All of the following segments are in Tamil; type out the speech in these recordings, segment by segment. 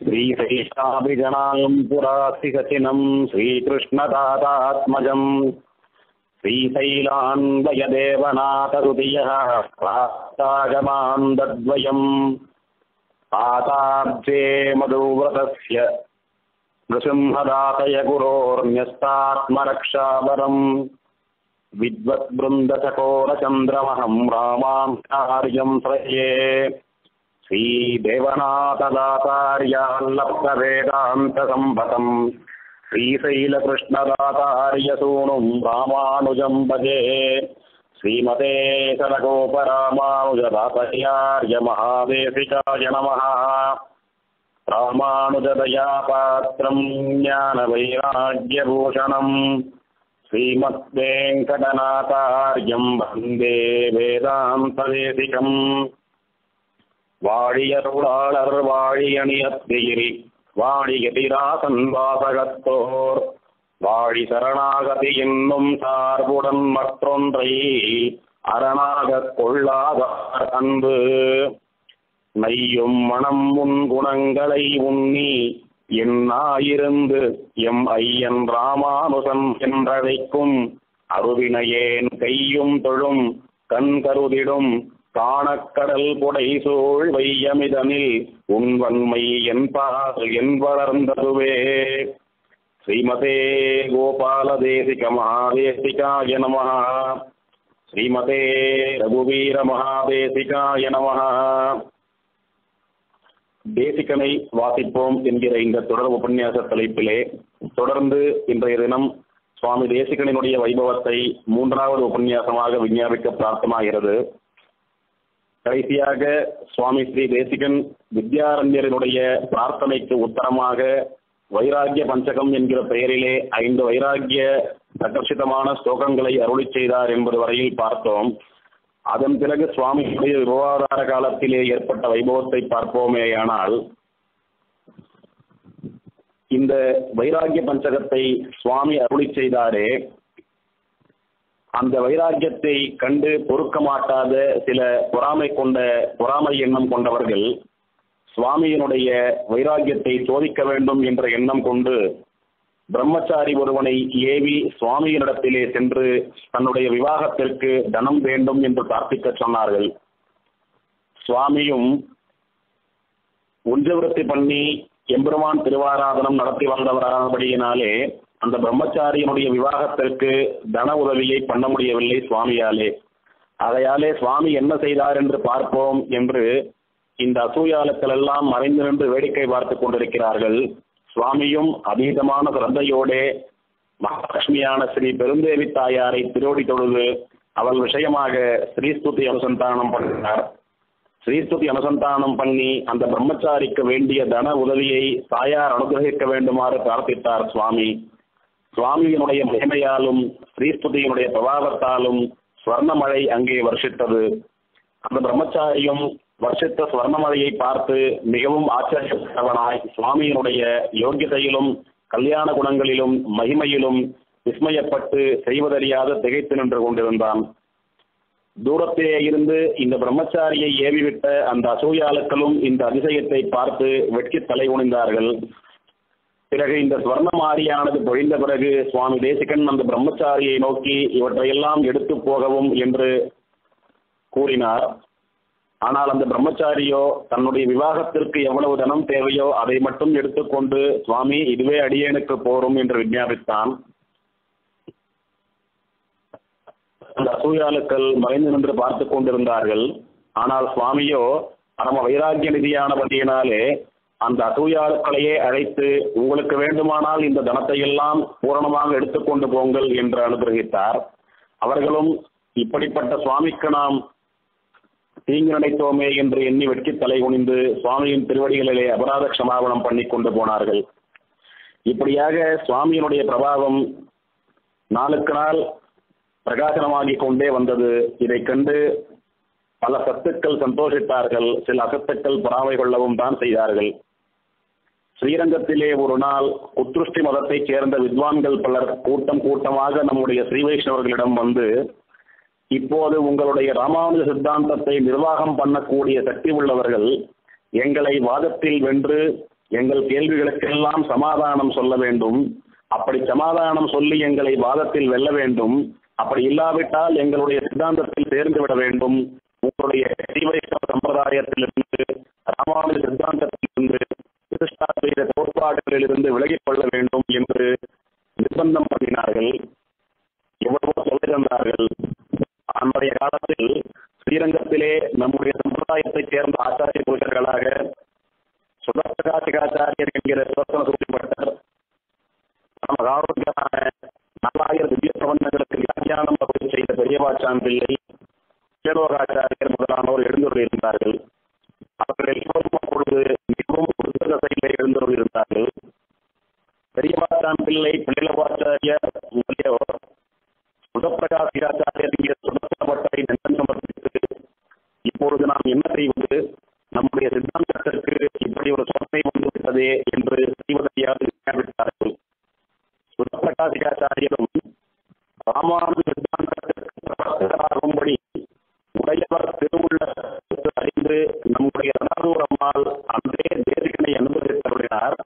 श्रीशैष्ठाभिजनाम् पुरास्ति सचिनम् श्रीकृष्णदातात्मजम् श्रीशैलान्वयदेवनाथरुदयः देवनाथ हृदयः प्राप्तागमान्दद्वयम् मधुव्रतस्य नृसिंहदातय गुरोर्न्यस्तात्मरक्षावरम् विद्वद्बृन्दचकोरचन्द्रमहम् रामाङ्कार्यम् त्रये श्रीदेवनाथदातार्याल्लब्धवेदान्तसम्भतम् श्रीशैलकृष्णदातार्यसूनुम् रामानुजम् भजे श्रीमते सनकोपरामानुजदातर्यार्यमहादेशिकाय नमः रामानुजदयापात्रम् ज्ञानवैराग्यभूषणम् श्रीमद्वेङ्कटनाथार्यम् वन्दे वेदान्तदेशिकम् வாழியருளாளர் வாழியணியத்திகிரி வாழியதிராசன் வாசகத்தோர். வாழி சரணாகதி என்னும் சார்புடன் மற்றொன்றை அரணாகக் கொள்ளாதார் அன்பு. நையும் மனம் உன் குணங்களை உண்ணி என்னாயிருந்து எம் ஐயன் ராமானுசம் என்றழைக்கும். அருவினையேன் கையும் தொழும் கண் கருதிடும் காணக்கடல் புடை சோழ் வையமிதனில் உன் வன்மை என்பார் என் வளர்ந்ததுவே. ஸ்ரீமதே கோபால தேசிக மகாதேசிகாய நம. ஸ்ரீமதே ரகுவீர மகாதேசிகாய நம. தேசிகனை வாசிப்போம் என்கிற இந்த தொடர் உபன்யாச தலைப்பிலே தொடர்ந்து இன்றைய தினம் சுவாமி தேசிகனினுடைய வைபவத்தை மூன்றாவது உபன்யாசமாக விஞ்ஞாபிக்க பிரார்த்தமாகிறது. கடைசியாக சுவாமி ஸ்ரீ தேசிகன் வித்யாரண்யரினுடைய பிரார்த்தனைக்கு உத்தரமாக வைராகிய பஞ்சகம் என்கிற பெயரிலே ஐந்து வைராகிய ஆகர்ஷிதமான ஸ்லோகங்களை அருளி செய்தார் என்பது வரையில் பார்த்தோம். அதன் பிறகு சுவாமியுடைய விவாதார காலத்திலே ஏற்பட்ட வைபவத்தை பார்ப்போமேயானால் இந்த வைராகிய பஞ்சகத்தை சுவாமி அருளி செய்தாரே அந்த வைராக்கியத்தை கண்டு பொறுக்க மாட்டாத சில பொறாமை கொண்ட பொறாமை எண்ணம் கொண்டவர்கள் சுவாமியினுடைய வைராக்கியத்தை சோதிக்க வேண்டும் என்ற எண்ணம் கொண்டு பிரம்மச்சாரி ஒருவனை ஏவி சுவாமியினிடத்திலே சென்று தன்னுடைய விவாகத்திற்கு தனம் வேண்டும் என்று பிரார்த்திக்க சொன்னார்கள். சுவாமியும் உஞ்சவிருத்தி பண்ணி எம்பெருமான் திருவாராதனம் நடத்தி வந்தவரானபடியினாலே அந்த பிரம்மச்சாரியனுடைய விவாகத்திற்கு தன உதவியை பண்ண முடியவில்லை சுவாமியாலே. அதையாலே சுவாமி என்ன செய்தார் என்று பார்ப்போம் என்று இந்த அசூயாளுக்கள் எல்லாம் மறைந்து நின்று வேடிக்கை பார்த்து கொண்டிருக்கிறார்கள். சுவாமியும் அதீதமான சிரத்தையோடே மகாலட்சுமியான ஸ்ரீ பெருந்தேவி தாயாரை திருவடி தொழுது அவள் விஷயமாக ஸ்ரீஸ்துதி அனுசந்தானம் பண்ணினார். ஸ்ரீஸ்துதி அனுசந்தானம் பண்ணி அந்த பிரம்மச்சாரிக்கு வேண்டிய தன உதவியை தாயார் அனுகிரகிக்க வேண்டுமாறு பிரார்த்தித்தார் சுவாமி. சுவாமியினுடைய மகிமையாலும் ஸ்ரீஸ்துதியினுடைய பிரபாவத்தாலும் ஸ்வர்ணமழை அங்கே வருஷித்தது. அந்த பிரம்மச்சாரியும் வருஷித்த ஸ்வர்ணமழையை பார்த்து மிகவும் ஆச்சரியப்பட்டவனாய் சுவாமியினுடைய யோக்கியதையிலும் கல்யாண குணங்களிலும் மகிமையிலும் விஸ்மயப்பட்டு செய்வதறியாத திகைத்து நின்று கொண்டிருந்தான். தூரத்தே இருந்து இந்த பிரம்மச்சாரியை ஏவிவிட்ட அந்த அசூயாளுக்களும் இந்த அதிசயத்தை பார்த்து வெட்கி தலை குனிந்தார்கள். பிறகு இந்த சுவர்ணமாரியானது பொழிந்த பிறகு சுவாமி தேசிகன் அந்த பிரம்மச்சாரியை நோக்கி இவற்றையெல்லாம் எடுத்து போகவும் என்று கூறினார். ஆனால் அந்த பிரம்மச்சாரியோ தன்னுடைய விவாகத்திற்கு எவ்வளவு தனம் தேவையோ அதை மட்டும் எடுத்துக்கொண்டு சுவாமி இதுவே அடியேனுக்கு போரும் என்று விஞ்ஞாபித்தான். அந்த அசூயாளுக்கள் மறைந்து நின்று பார்த்து கொண்டிருந்தார்கள். ஆனால் சுவாமியோ பரம வைராக்கிய நிதியானபடியினாலே அந்த அசூயாளுக்களையே அழைத்து உங்களுக்கு வேண்டுமானால் இந்த தனத்தை எல்லாம் பூரணமாக எடுத்துக்கொண்டு போங்கள் என்று அனுகிரகித்தார். அவர்களும் இப்படிப்பட்ட சுவாமிக்கு நாம் தீங்கு நினைத்தோமே என்று எண்ணி வெட்கி தலை குனிந்து சுவாமியின் திருவடிகளிலே அபராத க்ஷமாபணம் பண்ணி கொண்டு போனார்கள். இப்படியாக சுவாமியினுடைய பிரபாவம் நாளுக்கு நாள் பிரகாசனமாகி கொண்டே வந்தது. இதை கண்டு பல சத்துக்கள் சந்தோஷித்தார்கள். சில அசத்துக்கள் பொறாமை கொள்ளவும் தான் செய்தார்கள். ஸ்ரீரங்கத்திலே ஒரு நாள் உத்ருஷ்டி மதத்தைச் சேர்ந்த வித்வான்கள் பலர் கூட்டம் கூட்டமாக நம்முடைய ஸ்ரீ வைஷ்ணவர்களிடம் வந்து இப்போது உங்களுடைய ராமானுஜ சித்தாந்தத்தை நிர்வாகம் பண்ணக்கூடிய சக்தி உள்ளவர்கள் எங்களை வாதத்தில் வென்று எங்கள் கேள்விகளுக்கெல்லாம் சமாதானம் சொல்ல வேண்டும். அப்படி சமாதானம் சொல்லி எங்களை வாதத்தில் வெல்ல வேண்டும். அப்படி இல்லாவிட்டால் எங்களுடைய சித்தாந்தத்தில் சேர்ந்து விட வேண்டும். உங்களுடைய ஸ்ரீவைஷ்ணவ சம்பிரதாயத்திலிருந்து ராமானுஜ சித்தாந்தத்திலிருந்து திருஷ்டாத்வைத கோட்பாடுகளிலிருந்து விலகிக் கொள்ள வேண்டும் என்று நிர்பந்தம் பண்ணினார்கள். எவ்வளவோ சொல்லி தந்தார்கள் அன்றைய காலத்தில் ஸ்ரீரங்கத்திலே நம்முடைய சம்பிரதாயத்தைச் சேர்ந்த ஆச்சாரிய புருஷர்களாக சுதப்பிரகாசிகாச்சாரியர் என்கிற சுதர்சன சூழ்நிபட்டர் நம்ம ஆரோக்கியமான நாலாயிரம் திவ்ய பிரபந்தங்களுக்கு வியாக்கியானம் பகுதி செய்த பெரியவாச்சான் பிள்ளை கேலோகாச்சாரியர் முதலானோர் எழுந்துள்ளிருந்தார்கள் அவர்கள் எல்லோரும் அப்பொழுது மிகவும் புத்தக செயலை எழுந்துள்ளிருந்தார்கள் பெரியவாச்சான் பிள்ளை பிள்ளைவாச்சாரியர் முதலியோர் சுதப்பிரகாசிகாச்சாரியர் என்கிற சுதர்சனப்பட்டை நெஞ்சம் சமர்ப்பித்து இப்பொழுது நாம் என்ன செய்வது நம்முடைய சித்தாந்தத்திற்கு இப்படி ஒரு சொன்னை வந்துவிட்டதே என்று செய்வதையாவது விட்டார்கள் சுதப்பிரகாசிகாச்சாரியரும் ராமானுஜ சித்தாந்தத்திற்கு பிரபலராகும்படி உடையவர் திருவுள்ள அறிந்து நம்முடைய ரணாதூரம்மாள் அன்றே தேசிகனை அனுமதித்தருளினார்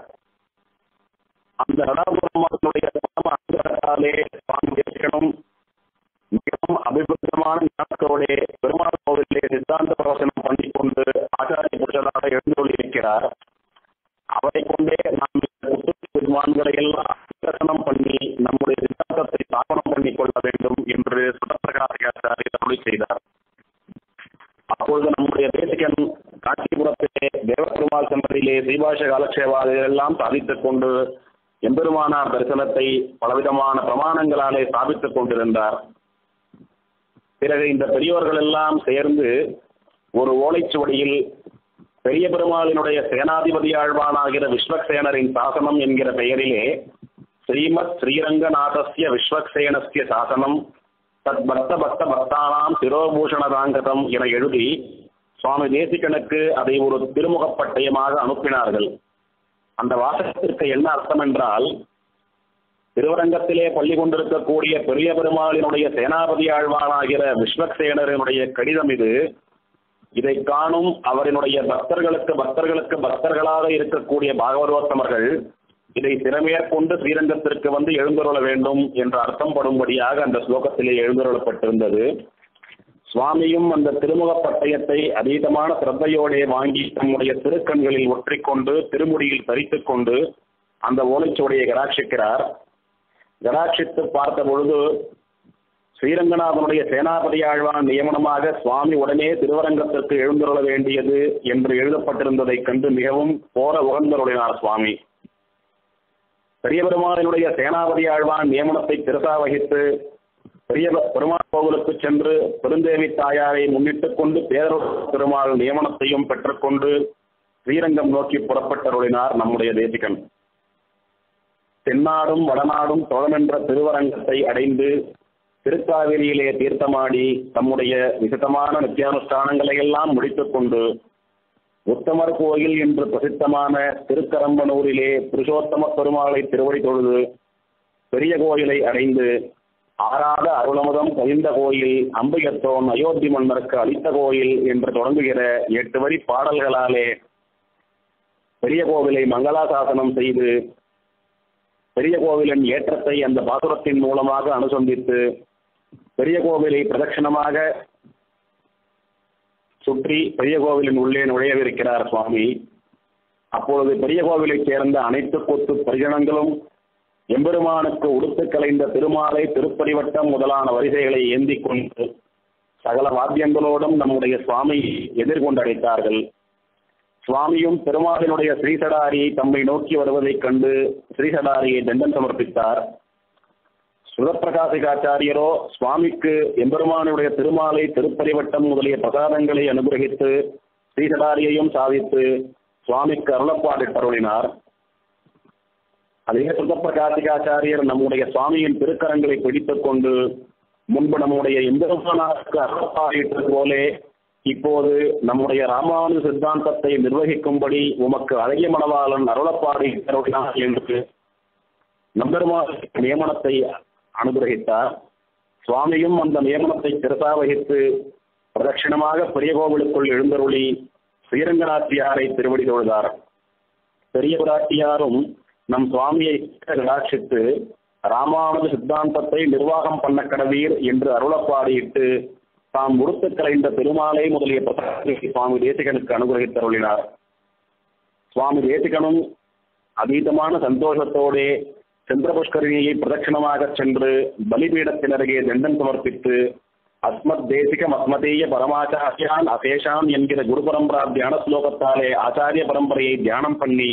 அந்த ரணாதூரம்மாளுடைய பரம அனுகிரகத்தாலே சுவாமி தேசிகனும் மிகவும் அபிபுத்தமான ஞானத்தோடே பெருமாள் கோவிலே சித்தாந்த பிரவசனம் பண்ணிக் கொண்டு ஆச்சாரிய புருஷராக எழுந்துள்ளிருக்கிறார் அவரை கொண்டே நாம் வித்வான்களை எல்லாம் பிரசனம் பண்ணி நம்முடைய சித்தாந்தத்தை ஸ்தாபனம் பண்ணிக் கொள்ள வேண்டும் என்று சுடப்பிரகாசிகாச்சாரியர் அருளி செய்தார் அப்பொழுது நம்முடைய தேசிகன் காஞ்சிபுரத்திலே தேவபெருமாள் சன்னதியிலே ஸ்ரீபாஷ காலக்ஷேவாதிகள் எல்லாம் சாதித்துக் கொண்டு எம்பெருமானார் தரிசனத்தை பலவிதமான பிரமாணங்களாலே ஸ்தாபித்துக் கொண்டிருந்தார். பிறகு இந்த பெரியோர்கள் எல்லாம் சேர்ந்து ஒரு ஓலைச்சுவடியில் பெரிய பெருமாளினுடைய சேனாதிபதி ஆழ்வானாகிற விஸ்வக்சேனரின் சாசனம் என்கிற பெயரிலே ஸ்ரீமத் ஸ்ரீரங்கநாதஸ்ய விஸ்வக்சேனஸ்ய சாசனம் தத் பக்த பக்த பக்தானாம் சிரோபூஷணதாங்கதம் என எழுதி சுவாமி தேசிகனுக்கு அதை ஒரு திருமுகப்பட்டயமாக அனுப்பினார்கள். அந்த வாசகத்திற்கு என்ன அர்த்தம் என்றால் திருவரங்கத்திலே பள்ளி கொண்டிருக்கக்கூடிய பெரிய பெருமாளினுடைய சேனாபதி ஆழ்வானாகிற விஸ்வக்சேனரினுடைய கடிதம் இது. இதை காணும் அவரினுடைய பக்தர்களுக்கு பக்தர்களுக்கு பக்தர்களாக இருக்கக்கூடிய பாகவதோத்தமர்கள் இதை திறமேற்கொண்டு ஸ்ரீரங்கத்திற்கு வந்து எழுந்தருள வேண்டும் என்று அர்த்தம் படும்படியாக அந்த ஸ்லோகத்திலே எழுந்தருளப்பட்டிருந்தது. சுவாமியும் அந்த திருமுக பட்டயத்தை அதீதமான சிரத்தையோடே வாங்கி தம்முடைய திருக்கண்களில் ஒற்றிக்கொண்டு திருமுடியில் தரித்துக் கொண்டு அந்த ஓலைச்சுவடியை கடாட்சிக்கிறார். கடாட்சித்து பார்த்த பொழுது ஸ்ரீரங்கநாதனுடைய சேனாபதி ஆழ்வான் நியமனமாக சுவாமி உடனே திருவரங்கத்திற்கு எழுந்துள்ள வேண்டியது என்று எழுதப்பட்டிருந்ததைக் கண்டு மிகவும் போர உகந்தருளினார் சுவாமி. பெரிய பெருமாளினுடைய சேனாபதி ஆழ்வான் நியமனத்தை திருசா வகித்து பெரிய பெருமாள் கோவிலுக்கு சென்று பெருந்தேவி தாயாரை முன்னிட்டுக் கொண்டு பேரர் பெருமாள் நியமனத்தையும் பெற்றுக்கொண்டு ஸ்ரீரங்கம் நோக்கி புறப்பட்டருளினார் நம்முடைய தேசிகன். தென்னாடும் வடநாடும் தோழமென்ற திருவரங்கத்தை அடைந்து திருக்காவிரியிலே தீர்த்தமாடி தம்முடைய விசிதமான நித்தியானுஷ்டானங்களை எல்லாம் முடித்துக் கொண்டு உத்தமர் கோயில் என்று பிரசித்தமான திருக்கரம்பனூரிலே புருஷோத்தம பெருமாளை திருவடி தொழுது பெரிய கோயிலை அடைந்து ஆறாத அருளமுதம் கவிந்த கோயில் அம்பிகத்தோன் அயோத்தி மன்னருக்கு அளித்த கோயில் என்று தொடங்குகிற எட்டு வரி பாடல்களாலே பெரிய கோவிலை மங்களாசாசனம் செய்து பெரிய கோவிலின் ஏற்றத்தை அந்த பாசுரத்தின் மூலமாக அனுசந்தித்து பெரிய கோவிலை பிரதட்சணமாக சுற்றி பெரிய கோவிலின் உள்ளே நுழையவிருக்கிறார் சுவாமி. அப்பொழுது பெரிய கோவிலைச் சேர்ந்த அனைத்து கொத்து பரிஜனங்களும் எம்பெருமானுக்கு உடுத்து கலைந்த திருமாலை திருப்பறிவட்டம் முதலான வரிசைகளை ஏந்தி கொண்டு சகல வாத்தியங்களோடும் நம்முடைய சுவாமி எதிர்கொண்டடைத்தார்கள். சுவாமியும் பெருமாளினுடைய ஸ்ரீசடாரியை தம்மை நோக்கி வருவதைக் கண்டு ஸ்ரீசடாரியை தண்டம் சமர்ப்பித்தார். சுதப்பிரகாசிகாச்சாரியரோ சுவாமிக்கு எம்பெருமானுடைய திருமாலை திருப்பறிவட்டம் முதலிய பிரசாதங்களை அனுகிரகித்து ஸ்ரீசடாரியையும் சாதித்து சுவாமிக்கு அருளப்பாடிட்டருளினார் அதே சுதப்பிரகாசிகாச்சாரியர் நம்முடைய சுவாமியின் திருக்கரங்களை பிடித்துக் கொண்டு முன்பு நம்முடைய எம்பெருமானாருக்கு அருளப்பாடிட்டது போலே இப்போது நம்முடைய ராமானு சித்தாந்தத்தை நிர்வகிக்கும்படி உமக்கு அழகிய மணவாளன் அருளப்பாடி அருளினார் என்று நம்பெருமாள் நியமனத்தை அனுகிரகித்தார். சுவாமியும் அந்த நியமனத்தை திருசா வகித்து பிரதட்சிணமாக பெரிய கோவிலுக்குள் எழுந்தருளி ஸ்ரீரங்கநாச்சியாரை திருவடி தொழுதார். பெரிய பிராட்டியாரும் நம் சுவாமியை கடாட்சித்து ராமானுஜ சித்தாந்தத்தை நிர்வாகம் பண்ண கடவீர் என்று அருளப்பாடியிட்டு தாம் முடுத்து கலைந்த பெருமாளை முதலிய பிரசாதத்தை சுவாமி தேசிகனுக்கு அனுகிரகித்தருளினார். சுவாமி தேசிகனும் அதீதமான சந்தோஷத்தோடே சந்திர புஷ்கரிணியை பிரதட்சிணமாக சென்று பலிபீடத்தினருகே தண்டம் சமர்ப்பித்து அஸ்மத் தேசிகம் அஸ்மதேய பரமாச்சாரியான் அசேஷான் என்கிற குரு பரம்பரா தியான ஸ்லோகத்தாலே ஆச்சாரிய பரம்பரையை தியானம் பண்ணி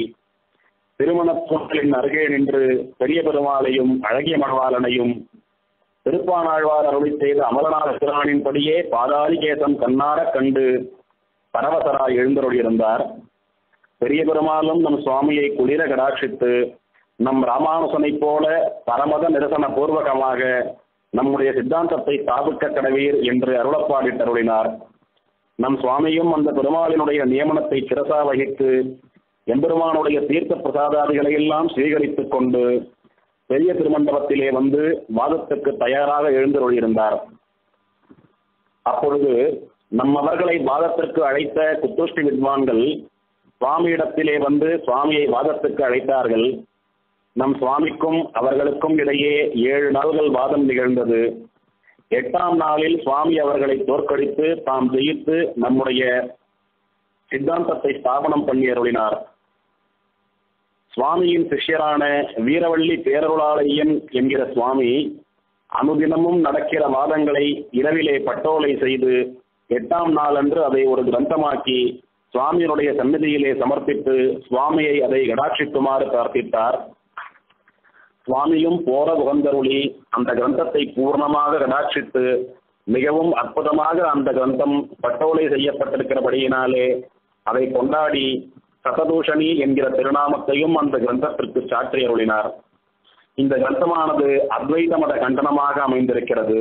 திருமணத்தூண்களின் அருகே நின்று பெரிய பெருமாளையும் அழகிய மணவாளனையும் திருப்பானாழ்வார் அருளி செய்த அமரநாத பிரானின்படியே பாதாளிகேசம் கண்ணார கண்டு பரவசராய் எழுந்தருளியிருந்தார். பெரிய பெருமாளும் நம் சுவாமியை குளிர கடாட்சித்து நம் ராமானுசனைப் போல பரமத நிரசன பூர்வகமாக நம்முடைய சித்தாந்தத்தை ஸ்தாபிக்க கடவீர் என்று அருளப்பாடிட்டருளினார். நம் சுவாமியும் அந்த பெருமாளினுடைய நியமனத்தை சிரசா வகித்து எம்பெருமானுடைய தீர்த்த பிரசாதாதிகளை எல்லாம் சுவீகரித்துக் கொண்டு பெரிய திருமண்டபத்திலே வந்து வாதத்துக்கு தயாராக எழுந்தருளியிருந்தார். அப்பொழுது நம்மவர்களை வாதத்திற்கு அழைத்த குத்துஷ்டி வித்வான்கள் சுவாமியிடத்திலே வந்து சுவாமியை வாதத்துக்கு அழைத்தார்கள். நம் சுவாமிக்கும் அவர்களுக்கும் இடையே ஏழு நாள்கள் வாதம் நிகழ்ந்தது. எட்டாம் நாளில் சுவாமி அவர்களை தோற்கடித்து தாம் ஜெயித்து நம்முடைய சித்தாந்தத்தை ஸ்தாபனம் பண்ணி அருளினார். சுவாமியின் சிஷ்யரான வீரவள்ளி பேரருளாளையன் என்கிற சுவாமி அனுதினமும் நடக்கிற வாதங்களை இரவிலே பட்டோலை செய்து எட்டாம் நாளன்று அதை ஒரு கிரந்தமாக்கி சுவாமியினுடைய சந்நிதியிலே சமர்ப்பித்து சுவாமியை அதை கடாட்சிக்குமாறு பிரார்த்தித்தார். சுவாமியும் போர உகந்தருளி அந்த கிரந்தத்தை பூர்ணமாக கடாட்சித்து மிகவும் அற்புதமாக அந்த கிரந்தம் பட்டோலை செய்யப்பட்டிருக்கிறபடியினாலே அதை கொண்டாடி சததூஷணி என்கிற திருநாமத்தையும் அந்த கிரந்தத்திற்கு சாற்றி அருளினார். இந்த கிரந்தமானது அத்வைத மத கண்டனமாக அமைந்திருக்கிறது.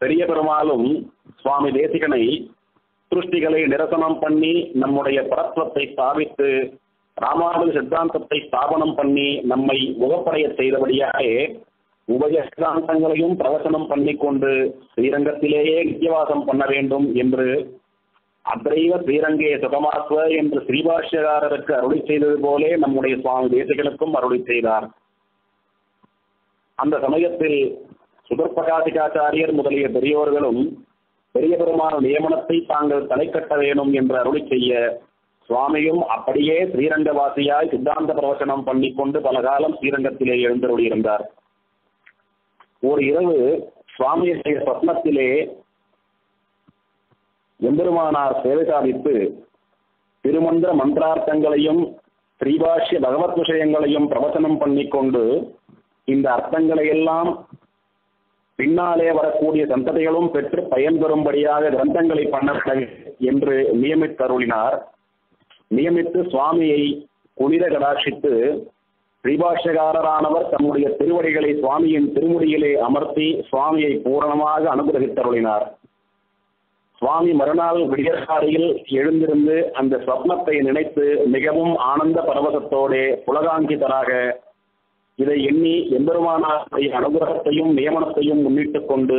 பெரிய பெருமாளும் சுவாமி தேசிகனை சிருஷ்டிகளை நிரசனம் பண்ணி நம்முடைய பரத்வத்தை ஸ்தாபித்து ராமானுஜ சித்தாந்தத்தை ஸ்தாபனம் பண்ணி நம்மை முகப்படைய செய்தபடியாலே உபய சித்தாந்தங்களையும் பிரவசனம் பண்ணி கொண்டு ஸ்ரீரங்கத்திலேயே நித்தியவாசம் பண்ண வேண்டும் என்று அத்தைவ ஸ்ரீரங்கே சுகமாஸ்வ என்று ஸ்ரீபாஷ்யகாரருக்கு அருளி செய்தது போலே நம்முடைய சுவாமி தேசிகளுக்கும் அருளி செய்தார். அந்த சமயத்தில் சுதர்பகாசிகாச்சாரியர் முதலிய பெரியோர்களும் பெரிய பெருமான நியமனத்தை தாங்கள் தலை கட்ட வேணும் என்று அருளி செய்ய சுவாமியும் அப்படியே ஸ்ரீரங்கவாசியாய் சித்தாந்த பிரவச்சனம் பண்ணிக்கொண்டு பல காலம் ஸ்ரீரங்கத்திலே எழுந்தருளியிருந்தார். ஒரு இரவு சுவாமியுடைய சொப்னத்திலே எம்பெருமானார் சேவை சாதித்து திருமந்திர மந்திரார்த்தங்களையும் ஸ்ரீபாஷ்ய பகவத் விஷயங்களையும் பிரவச்சனம் பண்ணிக்கொண்டு இந்த அர்த்தங்களை எல்லாம் பின்னாலே வரக்கூடிய சந்ததிகளும் பெற்று பயன்பெறும்படியாக கிரந்தங்களை பண்ண என்று நியமித்தருளினார். நியமித்து சுவாமியை குளிர கடாட்சித்து ஸ்ரீபாஷ்யகாரரானவர் தம்முடைய திருவடிகளை சுவாமியின் திருமுடியிலே அமர்த்தி சுவாமியை பூரணமாக அனுகிரகித்தருளினார். சுவாமி மறுநாள் விடியற்காலையில் எழுந்திருந்து அந்த ஸ்வப்னத்தை நினைத்து மிகவும் ஆனந்த பரவசத்தோடே புலகாங்கிதராக இதை எண்ணி எம்பெருமானாருடைய அனுகிரகத்தையும் நியமனத்தையும் முன்னிட்டு கொண்டு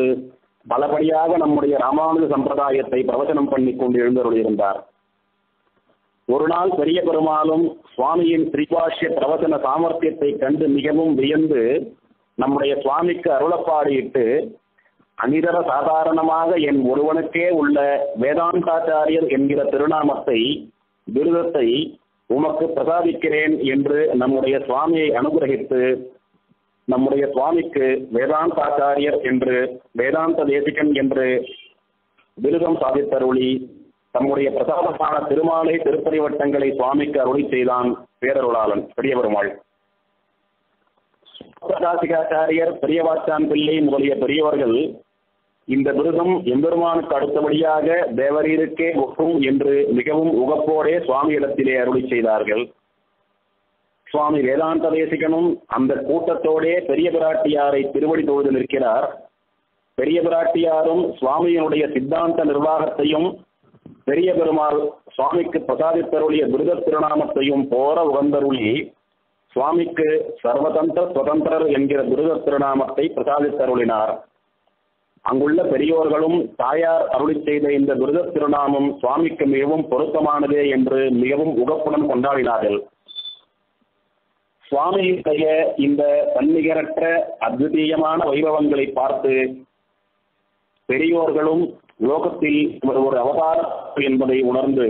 பலபடியாக நம்முடைய ராமானுஜ சம்பிரதாயத்தை பிரவச்சனம் பண்ணி கொண்டு எழுந்தருளியிருந்தார். ஒரு நாள் பெரிய பெருமாளும் சுவாமியின் திரிபாஷ்ய பிரவச்சன சாமர்த்தியத்தை கண்டு மிகவும் வியந்து நம்முடைய சுவாமிக்கு அருளப்பாடியிட்டு அனிதர சாதாரணமாக என் ஒருவனுக்கே உள்ள வேதாந்தாச்சாரியர் என்கிற திருநாமத்தை விருதத்தை உமக்கு பிரசாதிக்கிறேன் என்று நம்முடைய சுவாமியை அனுகிரகித்து நம்முடைய சுவாமிக்கு வேதாந்தாச்சாரியர் என்று வேதாந்த தேசிகன் என்று விருதம் சாதித்தருளி தம்முடைய பிரசாதமான திருமாலை திருப்பதி வட்டங்களை சுவாமிக்கு அருளி செய்தான் பேரருளாளன் பெரிய பெருமாள். பிரகாசிகாச்சாரியர் பெரியவாச்சான் பிள்ளை முதலிய பெரியவர்கள் இந்த விருதம் எம்பெருமானுக்கு அடுத்தபடியாக தேவரீருக்கே ஒக்கும் என்று மிகவும் உகப்போடே சுவாமியிடத்திலே அருளி செய்தார்கள். சுவாமி வேதாந்த தேசிகனும் அந்த கூட்டத்தோடே பெரிய பிராட்டியாரை திருவடி தொழுது நிற்கிறார். பெரிய பிராட்டியாரும் சுவாமியினுடைய சித்தாந்த நிர்வாகத்தையும் பெரிய பெருமாள் சுவாமிக்கு பிரசாதித்தருளிய விருத திருநாமத்தையும் போர உகந்தருளி சுவாமிக்கு சர்வதந்திர சுதந்திரர் என்கிற விருத திருநாமத்தை பிரசாதித்தருளினார். அங்குள்ள பெரியோர்களும் தாயார் அருளி செய்த இந்த விருத திருநாமம் சுவாமிக்கு மிகவும் பொருத்தமானதே என்று மிகவும் உகப்புடன் கொண்டாடினார்கள். சுவாமியுடைய இந்த தன்னிகரற்ற அத்விதீயமான வைபவங்களை பார்த்து பெரியோர்களும் லோகத்தில் இவர் ஒரு அவதாரம் என்பதை உணர்ந்து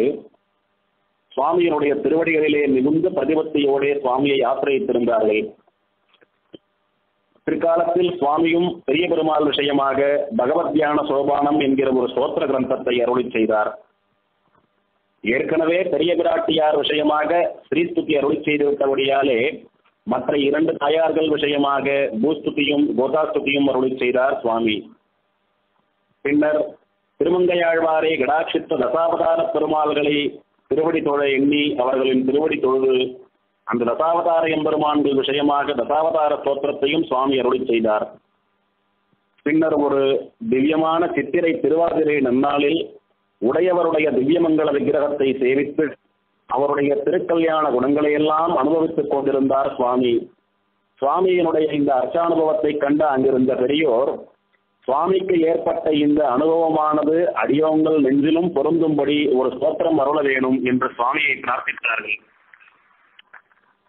சுவாமியினுடைய திருவடிகளிலே மிகுந்த பிரதிபத்தியோடே சுவாமியை ஆசிரியத்திருந்தார்கள் பிற்காலத்தில் சுவாமியும் பெரிய பெருமாள் விஷயமாக பகவத் தியான சோபானம் என்கிற ஒரு ஸ்தோத்திர கிரந்தத்தை அருளி செய்தார். ஏற்கனவே பெரிய பிராட்டியார் விஷயமாக ஸ்ரீஸ்துதி அருளி செய்துவிட்டபடியாலே மற்ற இரண்டு தாயார்கள் விஷயமாக பூஸ்துதியும் கோதாஸ்துதியும் அருளி செய்தார் சுவாமி. பின்னர் திருமங்கையாழ்வாரை கடாட்சித்த தசாவதார பெருமாள்களை திருவடி தொழ எண்ணி அவர்களின் திருவடி தொழுது அந்த தசாவதார எம்பெருமான்கள் விஷயமாக தசாவதார தோற்றத்தையும் சுவாமி அருளி செய்தார். பின்னர் ஒரு திவ்யமான சித்திரை திருவாதிரை நன்னாளில் உடையவருடைய திவ்யமங்கல விக்கிரகத்தை சேவித்து அவருடைய திருக்கல்யாண குணங்களை எல்லாம் அனுபவித்துக் கொண்டிருந்தார் சுவாமி. சுவாமியினுடைய இந்த அர்ச்சானுபவத்தை கண்ட அங்கிருந்த பெரியோர் சுவாமிக்கு ஏற்பட்ட இந்த அனுபவமானது அடியோங்கள் நெஞ்சிலும் பொருந்தும்படி ஒரு ஸ்தோத்திரம் அருள வேணும் என்று சுவாமியை பிரார்த்தித்தார்கள்.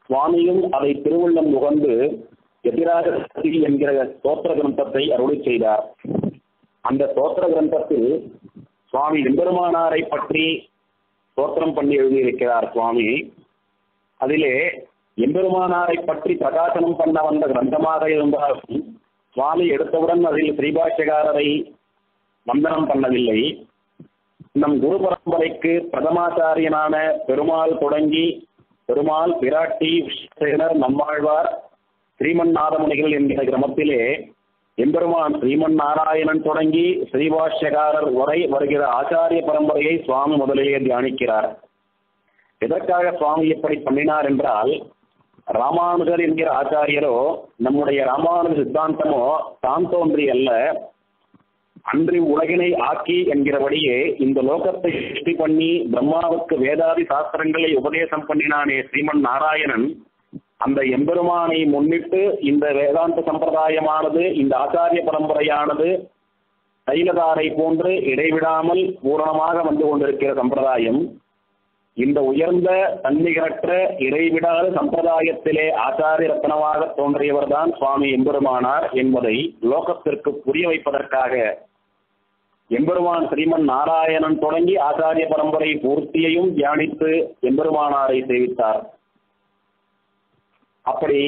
சுவாமியும் அதை திருவுள்ளம் நுகர்ந்து எதிராக என்கிற சோத்திர கிரந்தத்தை அருளை செய்தார். அந்த சோத்திர கிரந்தத்தில் சுவாமி எம்பெருமானாரை பற்றி ஸ்தோத்திரம் பண்ணி எழுதியிருக்கிறார் சுவாமி. அதிலே எம்பெருமானாரை பற்றி பிரகாசனம் பண்ண வந்த கிரந்தமாக இருந்தாலும் சுவாமி எடுத்தவுடன் அதில் ஸ்ரீபாஷ்யகாரரை வந்தனம் பண்ணவில்லை. நம் குரு பரம்பரைக்கு பிரதமாச்சாரியனான பெருமாள் தொடங்கி பெருமாள் பிராட்டி விஸ்வசேனர் நம்மாழ்வார் ஸ்ரீமன் நாதமுனிகள் என்கிற கிரமத்திலே எம்பெருமான் ஸ்ரீமன் நாராயணன் தொடங்கி ஸ்ரீபாஷ்யகாரர் வரை வருகிற ஆச்சாரிய பரம்பரையை சுவாமி முதலிலே தியானிக்கிறார். எதற்காக சுவாமி இப்படி பண்ணினார் என்றால் ராமானுஜர் என்கிற ஆச்சாரியரோ நம்முடைய ராமானுஜ சித்தாந்தமோ தான் தோன்றி அல்ல அன்றி உலகினை ஆக்கி என்கிறபடியே இந்த லோகத்தை சிருஷ்டி பண்ணி பிரம்மாவுக்கு வேதாதி சாஸ்திரங்களை உபதேசம் பண்ணினானே ஸ்ரீமன் நாராயணன் அந்த எம்பெருமானை முன்னிட்டு இந்த வேதாந்த சம்பிரதாயமானது இந்த ஆச்சாரிய பரம்பரையானது தைலதாரை போன்று இடைவிடாமல் பூரணமாக வந்து கொண்டிருக்கிற சம்பிரதாயம் இந்த உயர்ந்த தன்னிகரற்ற இடைவிடாத சம்பிரதாயத்திலே ஆச்சாரிய ரத்னமாக தோன்றியவர்தான் சுவாமி எம்பெருமானார் என்பதை லோகத்திற்கு புரிய வைப்பதற்காக எம்பெருமான் ஸ்ரீமன் நாராயணன் தொடங்கி ஆச்சாரிய பரம்பரை பூர்த்தியையும் தியானித்து எம்பெருமானாரை சேவித்தார். அப்படி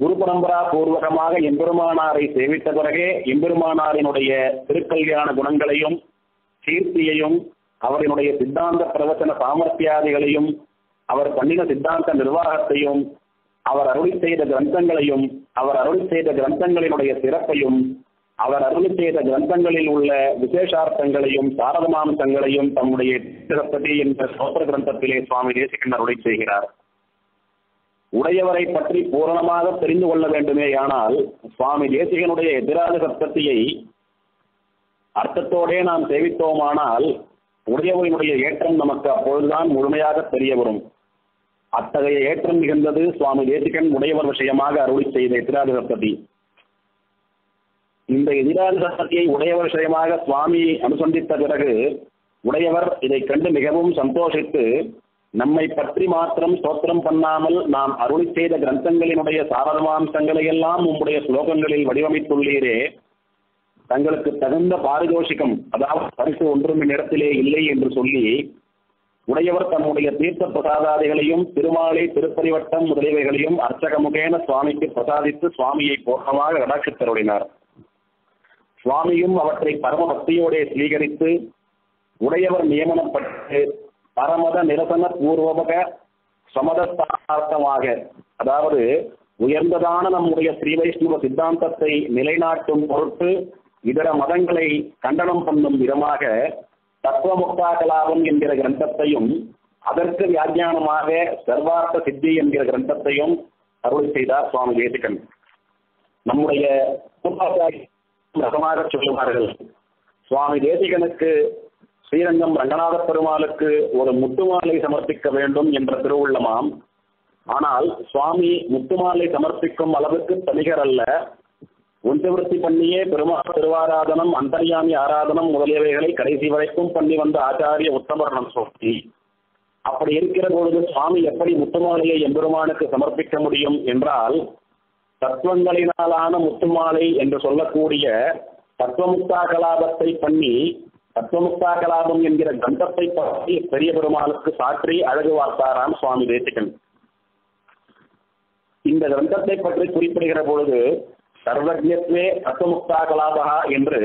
குரு பரம்பரா பூர்வகமாக எம்பெருமானாரை சேவித்த பிறகே எம்பெருமானாரினுடைய திருக்கல்யாண குணங்களையும் கீர்த்தியையும் அவரினுடைய சித்தாந்த பிரவச்சன சாமர்த்தியாதிகளையும் அவர் பண்ணின சித்தாந்த நிர்வாகத்தையும் அவர் அருளி செய்த கிரந்தங்களையும் அவர் அருளி செய்த கிரந்தங்களினுடைய சிறப்பையும் அவர் அருள் செய்த கிரந்தங்களில் உள்ள விசேஷார்த்தங்களையும் சாரதமானங்களையும் தம்முடைய திருப்பதி என்ற சோத்திர கிரந்தத்திலே சுவாமி தேசிகன் அருளை செய்கிறார். உடையவரை பற்றி பூரணமாக தெரிந்து கொள்ள வேண்டுமே ஆனால் சுவாமி தேசிகனுடைய எதிராக சப்தத்தியை அர்த்தத்தோடே நாம் சேவித்தோமானால் உடையவரினுடைய ஏற்றம் நமக்கு அப்பொழுதுதான் முழுமையாக தெரிய வரும் அத்தகைய ஏற்றம் மிகுந்தது சுவாமி தேசிகன் உடையவர் விஷயமாக அருளி செய்த எதிராக சப்ததி இந்த எதிராக உடையவர் விஷயமாக சுவாமி அனுசந்தித்த பிறகு உடையவர் இதை கண்டு மிகவும் சந்தோஷித்து நம்மை பற்றி மாத்திரம் ஸ்தோத்திரம் பண்ணாமல் நாம் அருளி செய்த கிரந்தங்களினுடைய சாரதமாம்சங்களை எல்லாம் உம்முடைய ஸ்லோகங்களில் வடிவமைத்துள்ளீரே. தங்களுக்கு தகுந்த பாரிதோஷிகம் அதாவது பரிசு ஒன்றும் இடத்திலே இல்லை என்று சொல்லி உடையவர் தன்னுடைய தீர்த்த பிரசாதாதிகளையும் திருமாலை திருப்பரிவட்டம் முதலியவைகளையும் அர்ச்சக முகேன சுவாமிக்கு பிரசாதித்து சுவாமியை போகமாக கடாட்சித்தருளினார். சுவாமியும் அவற்றை பரம பக்தியோடே ஸ்வீகரித்து உடையவர் நியமனப்பட்டு பரமத நிரசன பூர்வக சமதஸ்தார்த்தமாக அதாவது உயர்ந்ததான நம்முடைய ஸ்ரீ வைஷ்ணவ சித்தாந்தத்தை நிலைநாட்டும் பொருட்டு இதர மதங்களை கண்டனம் பண்ணும் விதமாக தத்துவமுக்தா கலாபம் என்கிற கிரந்தத்தையும் அதற்கு வியாக்கியானமாக சர்வார்த்த சித்தி என்கிற கிரந்தத்தையும் அருள் செய்தார் சுவாமி தேசிகன் நம்முடைய ரகமாக சொல்லுவார்கள். சுவாமி தேசிகனுக்கு ஸ்ரீரங்கம் ரங்கநாத பெருமாளுக்கு ஒரு முத்துமாலை சமர்ப்பிக்க வேண்டும் என்ற திருவுள்ளமாம். ஆனால் சுவாமி முத்துமாலை சமர்ப்பிக்கும் அளவுக்கு தனிகர் அல்ல. உஞ்சவருத்தி பண்ணியே பெருமாள் திருவாராதனம் அந்தர்யாமி ஆராதனம் முதலியவைகளை கடைசி வரைக்கும் பண்ணி வந்த ஆச்சாரிய உத்தமரணம் சுவாமி அப்படி இருக்கிற பொழுது சுவாமி எப்படி முத்துமாலையை எம்பெருமானுக்கு சமர்ப்பிக்க முடியும் என்றால் தத்துவங்களினாலான முத்துமாலை என்று சொல்லக்கூடிய தத்துவமுக்தா கலாபத்தை பண்ணி தத்துவமுக்தா கலாபம் என்கிற கந்தத்தை பற்றி பெரிய பெருமாளுக்கு சாற்றி அழகு வார்த்தாராம் சுவாமி தேசிகன். இந்த கிரந்தத்தை பற்றி குறிப்பிடுகிற பொழுது சர்வஜத்வே தத்துவமுக்தா கலாபகா என்று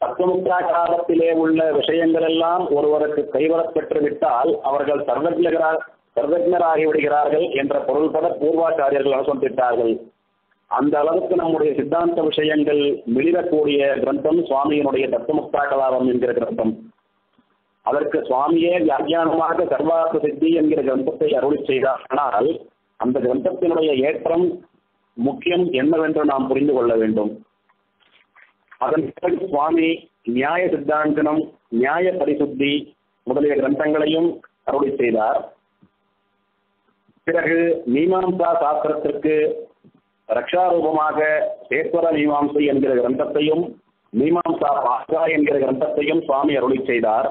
தத்துவமுக்தா கலாபத்திலே உள்ள விஷயங்கள் எல்லாம் ஒருவருக்கு கைவரப் விட்டால் அவர்கள் சர்வஜகரா சர்வஜராகி விடுகிறார்கள் என்ற பொருள்பட பூர்வாச்சாரியர்கள் அனுசந்தித்தார்கள் அந்த அளவுக்கு நம்முடைய சித்தாந்த விஷயங்கள் மிளிரக்கூடிய கிரந்தம் சுவாமியினுடைய தத்துவமுக்தா கலாபம் என்கிற கிரந்தம். அதற்கு சுவாமியே வியாக்கியானமாக சர்வார்த்த சித்தி என்கிற கிரந்தத்தை அருளி செய்தார். ஆனால் அந்த கிரந்தத்தினுடைய ஏற்றம் முக்கியம் என்னவென்று நாம் புரிந்து கொள்ள வேண்டும். அதன் பிறகு சுவாமி நியாய சித்தாந்தனம் நியாய பரிசுத்தி முதலிய கிரந்தங்களையும் அருளி செய்தார். பிறகு மீமாம்சா சாஸ்திரத்திற்கு ரக்ஷாரூபமாக சேஸ்வர மீமாம்சை என்கிற கிரந்தத்தையும் மீமாம்சா பாஸ்கா என்கிற கிரந்தத்தையும் சுவாமி அருளி செய்தார்.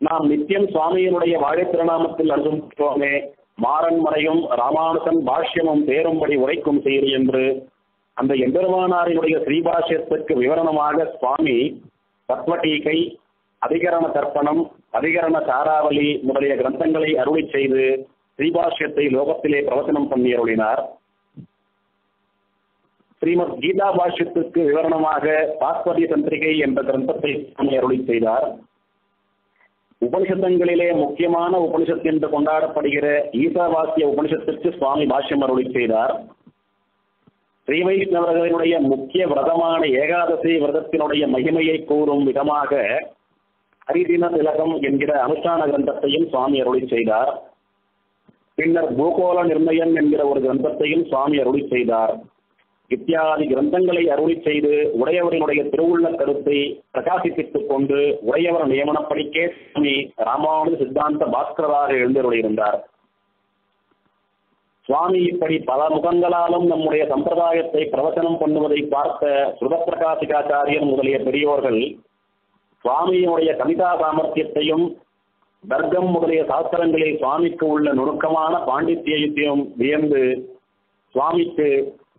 நாம் நித்தியம் சுவாமியினுடைய வாழை திருநாமத்தில் அனுபவிக்கிறோமே மாறன்மறையும் ராமானுசன் பாஷ்யமும் பேரும்படி உரைக்கும் செய்தி என்று அந்த எம்பெருமானாரினுடைய ஸ்ரீபாஷ்யத்திற்கு விவரணமாக சுவாமி தத்வடீகை அதிகரண தர்ப்பணம் அதிகரண சாராவளி முதலிய கிரந்தங்களை அருளி செய்து ஸ்ரீபாஷ்யத்தை லோகத்திலே பிரவச்சனம் பண்ணி அருளினார். ஸ்ரீமத் கீதா பாஷ்யத்திற்கு விவரணமாக பாஸ்வதி தந்திரிகை என்ற கிரந்தத்தை சுவாமி அருளி செய்தார். உபனிஷத்தங்களிலே முக்கியமான உபனிஷத் என்று கொண்டாடப்படுகிற ஈசாவாசிய உபனிஷத்திற்கு சுவாமி பாஷ்யம் அருளி செய்தார். ஸ்ரீ வைஷ்ணவர்களினுடைய முக்கிய விரதமான ஏகாதசி விரதத்தினுடைய மகிமையை கூறும் விதமாக ஹரிதின திலகம் என்கிற அனுஷ்டான கிரந்தத்தையும் சுவாமி அருளி செய்தார். பின்னர் பூகோள நிர்ணயம் என்கிற ஒரு கிரந்தத்தையும் சுவாமி அருளி செய்தார். இத்தியாதி கிரந்தங்களை அருளி செய்து உடையவரினுடைய திருவுள்ள கருத்தை பிரகாசிப்பித்துக் கொண்டு உடையவர் நியமனப்படிக்கே சுவாமி ராமானுஜ சித்தாந்த பாஸ்கராக எழுந்தருளியிருந்தார். சுவாமி இப்படி பல முகங்களாலும் நம்முடைய சம்பிரதாயத்தை பிரவச்சனம் பண்ணுவதை பார்த்த சுதப்பிரகாசிகாச்சாரியர் முதலிய பெரியோர்கள் சுவாமியினுடைய கவிதா சாமர்த்தியத்தையும் தர்க்கம் முதலிய சாஸ்திரங்களில் சுவாமிக்கு உள்ள நுணுக்கமான பாண்டித்யத்தையும் வியந்து சுவாமிக்கு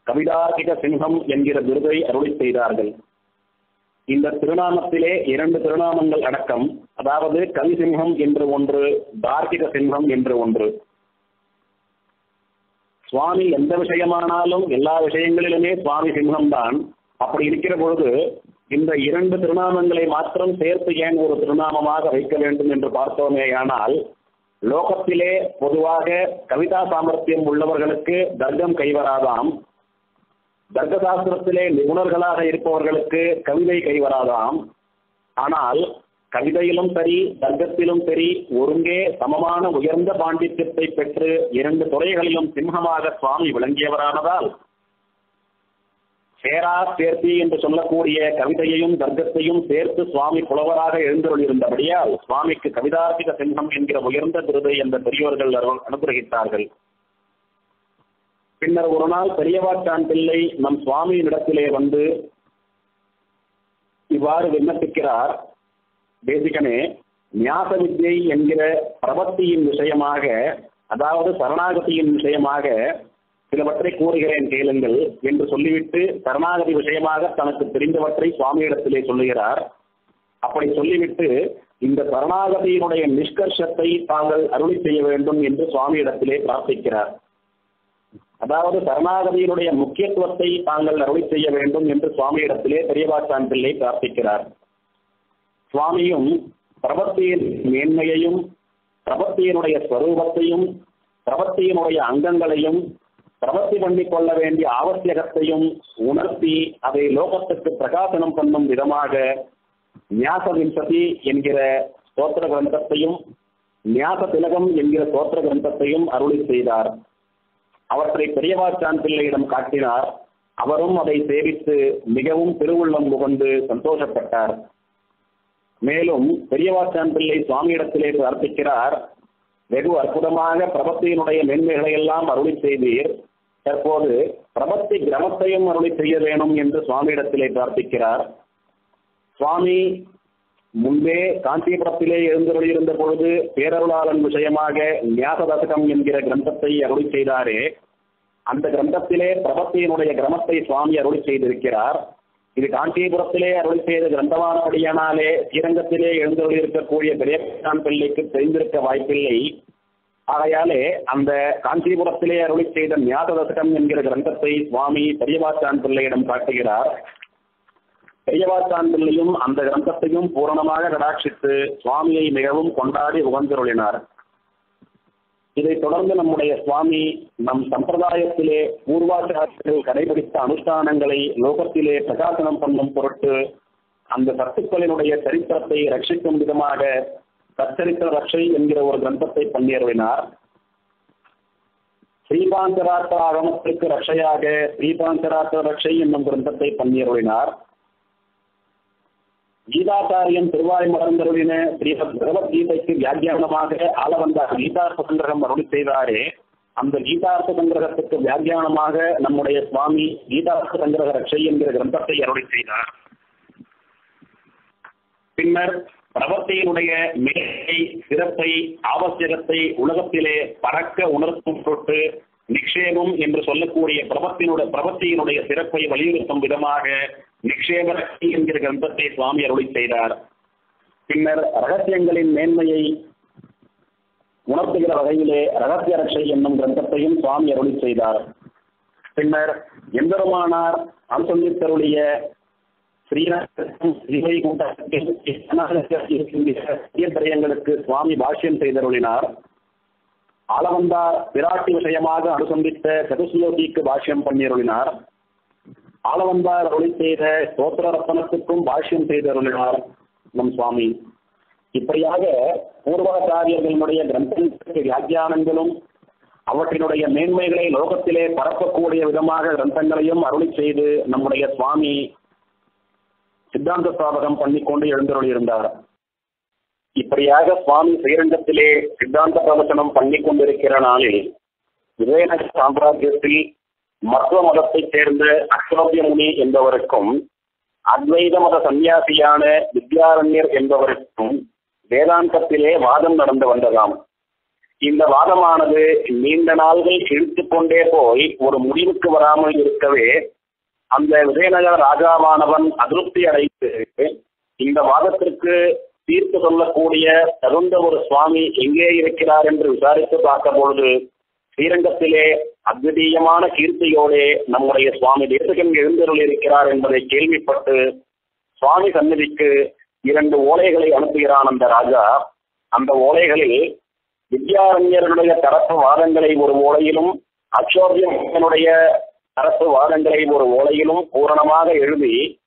கவிதார்க்கிக சிங்கம் என்கிற விருதை அருளி செய்தார்கள். இந்த திருநாமத்திலே இரண்டு திருநாமங்கள் அடக்கம். அதாவது கவி சிங்கம் என்று ஒன்று தார்க்கிக சிங்கம் என்று ஒன்று. சுவாமி எந்த விஷயமானாலும் எல்லா விஷயங்களிலுமே சுவாமி சிங்கம்தான் அப்படி இருக்கிற பொழுது இந்த இரண்டு திருநாமங்களை மாத்திரம் சேர்த்து ஏன் ஒரு திருநாமமாக வைக்க வேண்டும் என்று பார்த்தோமேயானால் லோகத்திலே பொதுவாக கவிதா சாமர்த்தியம் உள்ளவர்களுக்கு தர்க்கம் கைவராதாம். தர்க்கசாஸ்திரத்திலே நிபுணர்களாக இருப்பவர்களுக்கு கவிதை கைவராதாம் ஆனால் கவிதையிலும் சரி தர்க்கத்திலும் சரி ஒருங்கே சமமான உயர்ந்த பாண்டித்யத்தை பெற்று இரண்டு துறைகளிலும் சிம்மமாக சுவாமி விளங்கியவரானதால் சேரா சேர்த்தி என்று சொல்லக்கூடிய கவிதையையும் தர்க்கத்தையும் சேர்த்து சுவாமி புலவராக எழுந்தருளிருந்தபடியால் சுவாமிக்கு கவிதார்த்திக சிங்கம் என்கிற உயர்ந்த விருதை அந்த பெரியோர்கள் அனுகிரகித்தார்கள். பின்னர் ஒரு நாள் பெரியவாச்சான் பிள்ளை நம் சுவாமியினிடத்திலே வந்து இவ்வாறு விண்ணப்பிக்கிறார். தேசிகனே நியாச வித்யை என்கிற பிரபத்தியின் விஷயமாக அதாவது சரணாகதியின் விஷயமாக சிலவற்றை கூறுகிறேன் கேளுங்கள் என்று சொல்லிவிட்டு சரணாகதி விஷயமாக தனக்கு தெரிந்தவற்றை சுவாமியிடத்திலே சொல்லுகிறார். அப்படி சொல்லிவிட்டு இந்த சரணாகதியினுடைய நிஷ்கர்ஷத்தை தாங்கள் அருளி செய்ய வேண்டும் என்று சுவாமியிடத்திலே பிரார்த்திக்கிறார். அதாவது சரணாகதியினுடைய முக்கியத்துவத்தை தாங்கள் அருளி செய்ய வேண்டும் என்று சுவாமியிடத்திலே பெரியவாச்சான் பிள்ளை பிரார்த்திக்கிறார். சுவாமியும் பிரபத்தியின் மேன்மையையும் பிரபத்தியினுடைய ஸ்வரூபத்தையும் பிரபத்தியினுடைய அங்கங்களையும் பிரபத்தி பண்ணி கொள்ள வேண்டிய ஆவசியகத்தையும் உணர்த்தி அதை லோகத்துக்கு பிரகாசனம் பண்ணும் விதமாக நியாச விம்சதி என்கிற ஸ்தோத்திர கிரந்தத்தையும் நியாச திலகம் என்கிற ஸ்தோத்திர கிரந்தத்தையும் அருளி செய்தார். அவற்றை பெரியவாச்சான் பிள்ளையிடம் காட்டினார். அவரும் அதை சேவித்து மிகவும் திருவுள்ளம் புகழ்ந்து சந்தோஷப்பட்டார். மேலும் பெரியவாச்சான் பிள்ளை சுவாமியிடத்திலே பிரார்த்திக்கிறார் வெகு அற்புதமாக பிரபத்தியினுடைய மேன்மைகளை எல்லாம் அருளி செய்தீர் தற்போது பிரபத்தி கிரமத்தையும் அருளி செய்ய வேணும் என்று சுவாமியிடத்திலே பிரார்த்திக்கிறார். சுவாமி முன்பே காஞ்சிபுரத்திலே எழுந்தருளியிருந்த பொழுது பேரருளாளன் விஷயமாக நியாசதசகம் என்கிற கிரந்தத்தை அருளி செய்தாரே அந்த கிரந்தத்திலே பிரபத்தியினுடைய கிரமத்தை சுவாமி அருளி செய்திருக்கிறார். இது காஞ்சிபுரத்திலே அருளி செய்த கிரந்தமானபடியானாலே ஸ்ரீரங்கத்திலே எழுந்தருளியிருக்கக்கூடிய பெரியபிரான் பிள்ளைக்கு தெரிந்திருக்க வாய்ப்பில்லை. ஆகையாலே அந்த காஞ்சிபுரத்திலே அருளி செய்த நியாசதசகம் என்கிற கிரந்தத்தை சுவாமி பெரியவாச்சான் பிள்ளையிடம் காட்டுகிறார். பெரியவாச்சான்பிள்ளையும் அந்த கிரந்தத்தையும் பூரணமாக கடாட்சித்து சுவாமியை மிகவும் கொண்டாடி உகந்தருளினார் இதைத் தொடர்ந்து நம்முடைய சுவாமி நம் சம்பிரதாயத்திலே பூர்வாச்சாரியர்கள் கடைபிடித்த அனுஷ்டானங்களை லோகத்திலே பிரகாசனம் பண்ணும் பொருட்டு அந்த சத்துக்களினுடைய சரித்திரத்தை ரட்சிக்கும் விதமாக சச்சரித்திர ரட்சை என்கிற ஒரு கிரந்தத்தை பண்ணியருளினார். ஸ்ரீபாந்தராத்திர ஆகமத்திற்கு ரட்சையாக ஸ்ரீபாந்தராத்திர ரட்சை என்னும் கிரந்தத்தை பண்ணியருளினார். கீதாச்சாரியன் திருவாய் மறந்தருளின ஸ்ரீமத் பகவத்கீதைக்கு வியாக்கியானமாக ஆள வந்தார் கீதார்த்த சங்கிரகம் அருளி செய்தாரே அந்த கீதார்த்த சங்கிரகத்துக்கு வியாக்கியானமாக நம்முடைய சுவாமி கீதார்த்த சங்கிரக ரட்சை என்கிற கிரந்தத்தை அருளி செய்தார். பின்னர் பிரபத்தையினுடைய மேலை சிறப்பை ஆவசியகத்தை உலகத்திலே பறக்க உணர்த்தும் பொருட்டு நிக்ஷேபம் என்று சொல்லக்கூடிய பிரபத்தினுடைய பிரபத்தியினுடைய சிறப்பை வலியுறுத்தும் விதமாக நிக்ஷேபரக்தி என்கிற கிரந்தத்தை சுவாமி அருளி செய்தார். பின்னர் ரகசியங்களின் மேன்மையை உணர்த்துகிற வகையிலே ரகசிய ரட்சை என்னும் கிரந்தத்தையும் சுவாமி அருளி செய்தார். பின்னர் எம்பெருமானார் அனுசந்தித்தருடைய ஸ்ரீவைகுண்டங்களுக்கு சுவாமி பாஷ்யம் செய்தருளினார். ஆலவந்தார் பிராட்டி விஷயமாக அனுசந்தித்த சதுசுலோகிக்கு பாஷ்யம் பண்ணியருளினார். ஆலவந்தார் அருளி செய்த சோத்திர ரத்தனத்துக்கும் பாஷ்யம் செய்தருளினார் நம் சுவாமி. இப்படியாக பூர்வாச்சாரியர்களுடைய கிரந்தங்களுக்கு வியாக்கியானங்களும் அவற்றினுடைய மேன்மைகளை லோகத்திலே பரப்பக்கூடிய விதமாக கிரந்தங்களையும் அருளி செய்து நம்முடைய சுவாமி சித்தாந்த ஸ்தாபகம் பண்ணிக்கொண்டு எழுந்தருளியிருந்தார். இப்படியாக சுவாமி ஸ்ரீரங்கத்திலே சித்தாந்த பிரவச்சனம் பண்ணி கொண்டிருக்கிற நாளில் விஜயநகர சாம்ராஜ்யத்தில் மத்துவ மதத்தைச் சேர்ந்த அக்ரோபிய முனி என்பவருக்கும் அத்வைத மத சன்னியாசியான வித்யாரண்யர் என்பவருக்கும் வேதாந்தத்திலே வாதம் நடந்து வந்ததாம். இந்த வாதமானது நீண்ட நாள்கள் இழுத்து கொண்டே போய் ஒரு முடிவுக்கு வராமல் இருக்கவே அந்த விஜயநகர ராஜாவானவன் அதிருப்தி அடைந்து இந்த வாதத்திற்கு தீர்ப்பு சொல்லக்கூடிய தகுந்த ஒரு சுவாமி எங்கே இருக்கிறார் என்று விசாரித்து பார்த்த பொழுது ஸ்ரீரங்கத்திலே அத்விதீயமான கீர்த்தியோடே நம்முடைய சுவாமி தேசகன் எழுந்தருள் இருக்கிறார் என்பதை கேள்விப்பட்டு சுவாமி சந்நிதிக்கு இரண்டு ஓலைகளை அனுப்புகிறான் அந்த ராஜா. அந்த ஓலைகளில் வித்யாரண்யர்களுடைய தரப்பு வாதங்களை ஒரு ஓலையிலும் அச்சோபியனுடைய தரப்பு வாதங்களை ஒரு ஓலையிலும் பூரணமாக எழுதி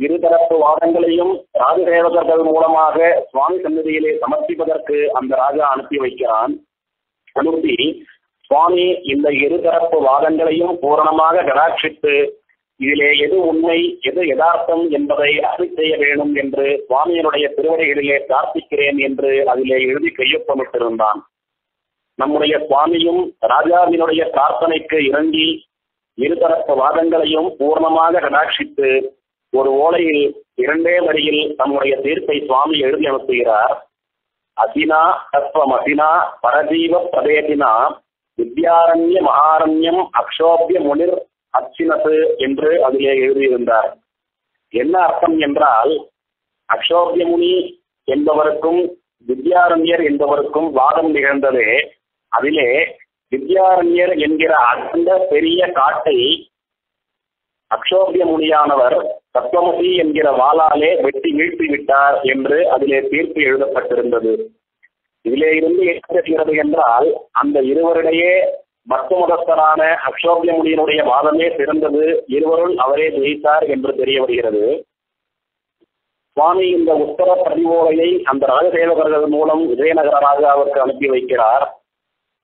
இருதரப்பு வாதங்களையும் ராஜதேவதர்கள் மூலமாக சுவாமி சன்னதியிலே சமர்ப்பிப்பதற்கு அந்த ராஜா அனுப்பி வைக்கிறான். அனுப்பி சுவாமி இந்த இருதரப்பு வாதங்களையும் பூரணமாக கடாட்சித்து இதிலே எது உண்மை எது யதார்த்தம் என்பதை அறி செய்ய வேண்டும் என்று சுவாமியினுடைய திருவடிகளிலே பிரார்த்திக்கிறேன் என்று அதிலே எழுதி கையொப்பமிட்டிருந்தான். நம்முடைய சுவாமியும் ராஜாவினுடைய பிரார்த்தனைக்கு இறங்கி இருதரப்பு வாதங்களையும் பூர்ணமாக கடாட்சித்து ஒரு ஓலையில் இரண்டே வரியில் தம்முடைய தீர்ப்பை சுவாமி எழுதி அனுப்புகிறார். அசினா தத்துவம் அசினா பரஜீவ பிரதேதினா வித்யாரண்ய மகாரண்யம் அக்ஷோபிய முனிர் அச்சினது என்று அதிலே எழுதியிருந்தார். என்ன அர்த்தம் என்றால் அக்ஷோபிய முனி என்பவருக்கும் வித்யாரண்யர் என்பவருக்கும் வாதம் நிகழ்ந்தது அதிலே வித்யாரண்யர் என்கிற அந்த பெரிய காட்டை அக்ஷோபிய முனியானவர் தத்துவமசி என்கிற வாளாலே வெட்டி வீழ்த்தி விட்டார் என்று அதிலே தீர்ப்பு எழுதப்பட்டிருந்தது. இதிலே இருந்து ஏற்படுகிறது என்றால் அந்த இருவரிடையே பக்த மதஸ்தரான அக்ஷோபிய முனியினுடைய வாதமே சிறந்தது. இருவருள் அவரே ஜெயித்தார் என்று தெரிய வருகிறது சுவாமி இந்த உத்தர பதிவோலையை அந்த ராஜசேவகர்கள் மூலம் விஜயநகர ராஜாவுக்கு அனுப்பி வைக்கிறார்.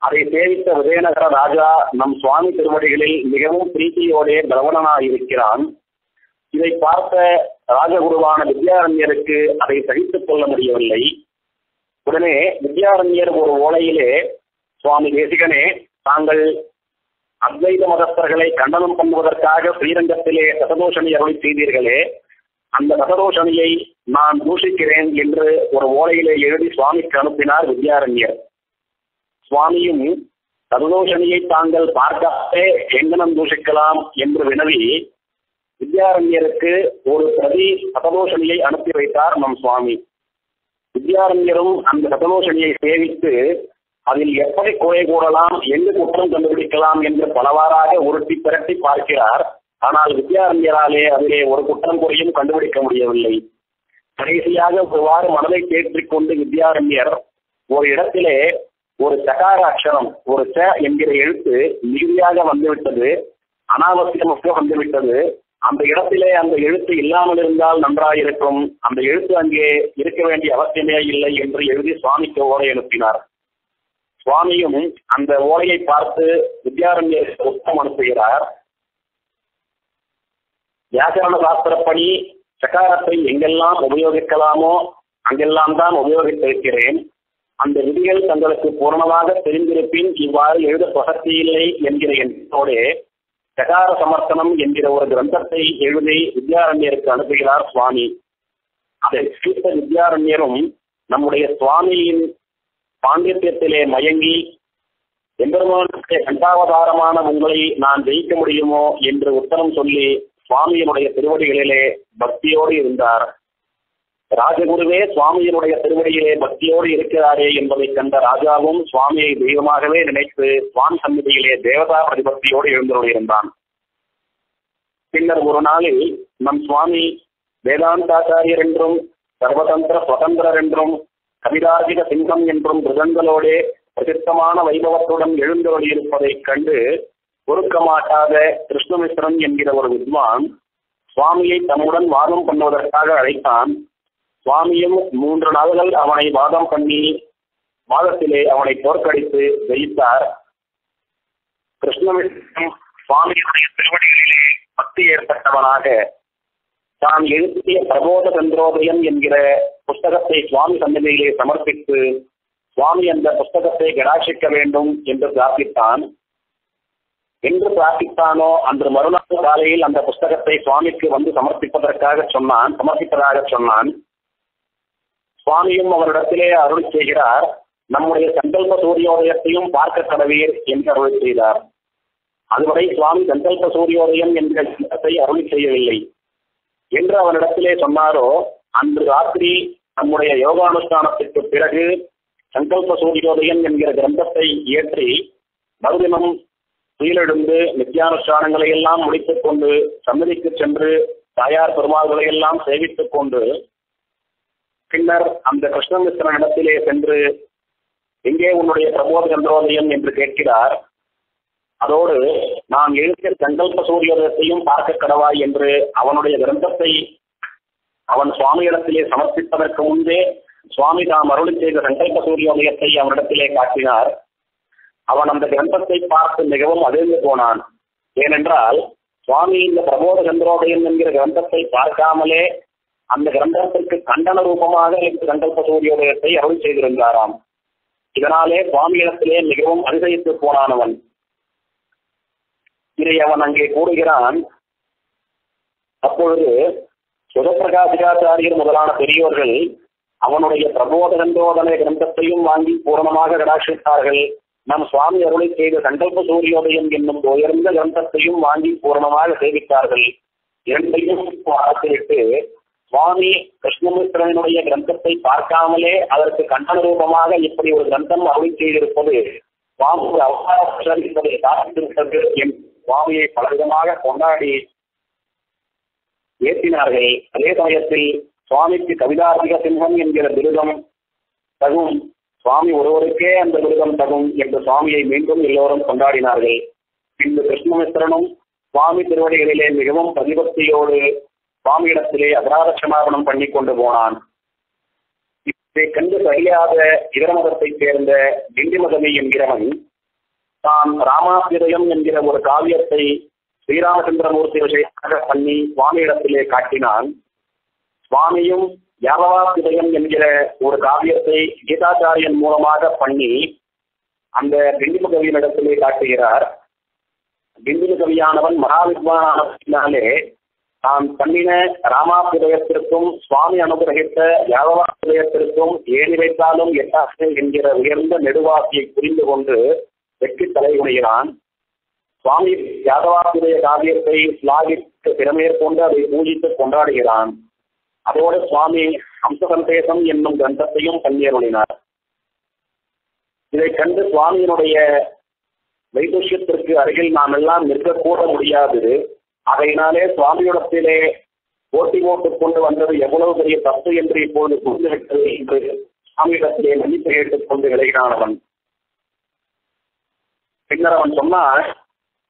அதை சேவித்த விஜயநகர ராஜா நம் சுவாமி திருவடிகளில் மிகவும் பிரீத்தியோடே பிரவணனாயிருக்கிறான் இதை பார்த்த ராஜகுருவான வித்யாரண்யருக்கு அதை சகித்துக் கொள்ள முடியவில்லை. உடனே வித்யாரண்யர் ஒரு ஓலையிலே சுவாமி தேசிகனே தாங்கள் அத்வைத மதஸ்தர்களை கண்டனம் பண்ணுவதற்காக ஸ்ரீரங்கத்திலே சததோஷணி அருளி செய்தீர்களே அந்த சததோஷணியை நான் தூஷிக்கிறேன் என்று ஒரு ஓலையிலே எழுதி சுவாமிக்கு அனுப்பினார் வித்யாரண்யர். சுவாமியும் சததோஷணியை தாங்கள் பார்க்காதே எங்கனம் தூஷிக்கலாம் என்று வினவி வித்யாரண்யருக்கு ஒரு பிரதி சததோஷணியை அனுப்பி வைத்தார் நம் சுவாமி. வித்யாரண்யரும் அந்த சததோஷணியை சேவித்து அதில் எப்படி குறை கூறலாம் எங்கு குற்றம் கண்டுபிடிக்கலாம் என்று பலவாறாக உருட்டி திரட்டி பார்க்கிறார். ஆனால் வித்யாரண்யராலே அதிலே ஒரு குற்றம் குறையும் கண்டுபிடிக்க முடியவில்லை. கடைசியாக ஒருவாறு மனதை தேற்றிக் கொண்டு வித்யாரண்யர் ஒரு இடத்திலே ஒரு சகார அக்ஷரம் ஒரு ச என்கிற எழுத்து மிகுதியாக வந்துவிட்டது அனாவசியமாக வந்துவிட்டது. அந்த இடத்திலே அந்த எழுத்து இல்லாமல் இருந்தால் நன்றாயிருக்கும். அந்த எழுத்து அங்கே இருக்க வேண்டிய அவசியமே இல்லை என்று எழுதி சுவாமிக்கு ஓலை அனுப்பினார். சுவாமியும் அந்த ஓலையை பார்த்து வித்யாரண்ய உத்தம் அனுப்புகிறார். வியாக்கரண சாஸ்திரப்படி சகாரத்தை எங்கெல்லாம் உபயோகிக்கலாமோ அங்கெல்லாம் தான் உபயோகித்திருக்கிறேன். அந்த விதிகள் தங்களுக்கு பூர்ணமாக தெரிந்திருப்பின் இவ்வாறு எழுத பிரசக்தியில்லை என்கிற எண்ணத்தோடே சகார சமர்த்தனம் என்கிற ஒரு கிரந்தத்தை எழுதி வித்யாரண்யருக்கு அனுப்புகிறார் சுவாமி. அதை சீத்த வித்யாரண்யரும் நம்முடைய சுவாமியின் பாண்டித்யத்திலே மயங்கி எம்பெருமானுடைய கண்டாவதாரமான உங்களை நான் ஜெயிக்க முடியுமோ என்று உத்தரம் சொல்லி சுவாமியினுடைய திருவடிகளிலே பக்தியோடு இருந்தார். ராஜகுருவே சுவாமியினுடைய திருவடியிலே பக்தியோடு இருக்கிறாரே என்பதை கண்ட ராஜாவும் சுவாமியை தெய்வமாகவே நினைத்து சுவாமி சந்நிதியிலே தேவதா பிரதிபக்தியோடு எழுந்தருளியிருந்தான் பின்னர் ஒரு நாளில் நம் சுவாமி வேதாந்தாச்சாரியர் என்றும் சர்வதந்திர சுதந்திரர் என்றும் கவிதார்ஜிக சிங்கம் என்றும் மிருகங்களோடே பிரசித்தமான வைபவத்துடன் எழுந்தருளியிருப்பதைக் கண்டு பொறுக்க மாட்டாத கிருஷ்ணமிஸ்ரன் என்கிற ஒரு வித்வான் சுவாமியை தம்முடன் வாதம் பண்ணுவதற்காக அழைத்தான். சுவாமியும் மூன்று நாள்கள் அவனை வாதம் பண்ணி வாதத்திலே அவனை தோற்கடித்து ஜெயித்தார். கிருஷ்ணமிஸ்ரன் சுவாமியுடைய திருவடிகளிலே பக்தி ஏற்பட்டவனாக தான் எழுதிய பிரபோத சந்திரோதயம் என்கிற புஸ்தகத்தை சுவாமி சந்ததியிலே சமர்ப்பித்து சுவாமி அந்த புஸ்தகத்தை கடாட்சிக்க வேண்டும் என்று பிரார்த்தித்தான். என்று பிரார்த்தித்தானோ அன்று மறுநாள் காலையில் அந்த புஸ்தகத்தை சுவாமிக்கு வந்து சமர்ப்பிப்பதற்காக சொன்னான் சமர்ப்பிப்பதாக சொன்னான். சுவாமியும் அவரிடத்திலே அருள் செய்கிறார். நம்முடைய சங்கல்ப சூரியோதயத்தையும் பார்க்க கடவீர் என்று அருள் செய்தார். அதுவரை சுவாமி சங்கல்ப சூரியோதயம் என்ற கிரந்தத்தை அருள் செய்யவில்லை. என்று அவனிடத்திலே சொன்னாரோ அன்று ராத்திரி நம்முடைய யோகானுஷ்டானத்திற்கு பிறகு சங்கல்ப சூரியோதயம் என்கிற கிரந்தத்தை இயற்றி மறுதினம் துயிலெழுந்து நித்தியானுஷ்டானங்களை எல்லாம் முடித்துக் கொண்டு சன்னதிக்கு சென்று தாயார் பெருமாள்களை எல்லாம் சேவித்துக் கொண்டு பின்னர் அந்த கிருஷ்ணமிஸ்ரன் இடத்திலே சென்று எங்கே உன்னுடைய பிரபோத சந்திரோதயம்? என்று கேட்கிறார். அதோடு நான் எழுதிய சங்கல்ப சூரியோதயத்தையும் பார்க்க கடவாய் என்று அவனுடைய கிரந்தத்தை அவன் சுவாமியிடத்திலே சமர்ப்பிப்பதற்கு முன்பே சுவாமி தாம் அருளி செய்த சங்கல்ப சூரியோதயத்தை அவனிடத்திலே காட்டினார். அவன் அந்த கிரந்தத்தை பார்த்து மிகவும் அதிர்ந்து போனான். ஏனென்றால் சுவாமி இந்த பிரபோத சந்திரோதயம் என்கிற கிரந்தத்தை பார்க்காமலே அந்த கிரந்தத்திற்கு கண்டன ரூபமாக எனக்கு சங்கல்ப சூரியோதயத்தை அருள் செய்திருந்தாராம். இதனாலே சுவாமியிடத்திலே மிகவும் அதிசயித்து போனானவன். இதை அவன் அங்கே கூறுகிறான். அப்பொழுது சுதப்பிரகாசிகாச்சாரியர் முதலான பெரியோர்கள் அவனுடைய பிரபோதகந்தோதனை கிரந்தத்தையும் வாங்கி பூரணமாக கடாட்சித்தார்கள். நம் சுவாமி அருளை செய்த சங்கல்ப சூரியோதயம் என்னும் உயர்ந்த கிரந்தத்தையும் வாங்கி பூரணமாக சேவித்தார்கள். இரண்டையும் பார்த்துவிட்டு சுவாமி கிருஷ்ணமிஸ்ரனுடைய கிரந்தத்தை பார்க்காமலே அதற்கு கண்டன ரூபமாக இப்படி ஒரு கிரந்தம் அருளை செய்திருப்பது சுவாமி என்பதை சாதித்திருக்கிறது என் சுவாமியை பலவிதமாக கொண்டாடி ஏற்றினார்கள். அதே சமயத்தில் சுவாமிக்கு கவிதார்த்திக சிம்மம் என்கிற விருதம் தகும். சுவாமி ஒருவருக்கே அந்த விருதம் தகும் என்று சுவாமியை மீண்டும் எல்லோரும் கொண்டாடினார்கள். பின்பு கிருஷ்ணமிஸ்ரனும் சுவாமி திருவடிகளிலே மிகவும் பதிபக்தியோடு சுவாமியிடத்திலே அபராத பண்ணி கொண்டு போனான். இதை கண்டு சரியாத இதர மதத்தைச் சேர்ந்த திண்டிமதமி என்கிறவன் தான் ராமாபிரதயம் என்கிற ஒரு காவியத்தை ஸ்ரீராமச்சந்திரமூர்த்தி விஷயமாக பண்ணி சுவாமியிடத்திலே காட்டினான். சுவாமியும் யாவவாபிரதயம் என்கிற ஒரு காவியத்தை கீதாச்சாரியன் மூலமாக பண்ணி அந்த திண்டிமகவியினிடத்திலே காட்டுகிறார். பிந்து மகாவித்வானாலே தான் பண்ணின ராமாபுதயத்திற்கும் சுவாமி அனுகிரகித்த யாதவாபுதயத்திற்கும் ஏணி வைத்தாலும் எட்டாது என்கிற உயர்ந்த நெடுவாசியை புரிந்து கொண்டு வெற்றி தலைகுனிகிறான் சுவாமி யாதவாபுதய காவியத்தை ஸ்லாகித்து திறமேற்கொண்டு அதை பூஜித்து கொண்டாடுகிறான். அதோடு சுவாமி அம்சசந்தேசம் என்னும் கிரந்தத்தையும் பங்கேறுளினார் இதை கண்டு சுவாமியினுடைய வைதுஷ்யத்திற்கு அருகில் நாம் எல்லாம் நிற்கக்கூட முடியாது. அதையினாலே சுவாமியிடத்திலே போட்டி போட்டுக் கொண்டு வந்தது எவ்வளவு பெரிய தப்பு என்று இப்போது புரிந்துவிட்டது என்று சுவாமியிடத்திலே மன்னிப்பு கேட்டுக் கொண்டு விளைகிறான் அவன். பின்னர் அவன் சொன்னான்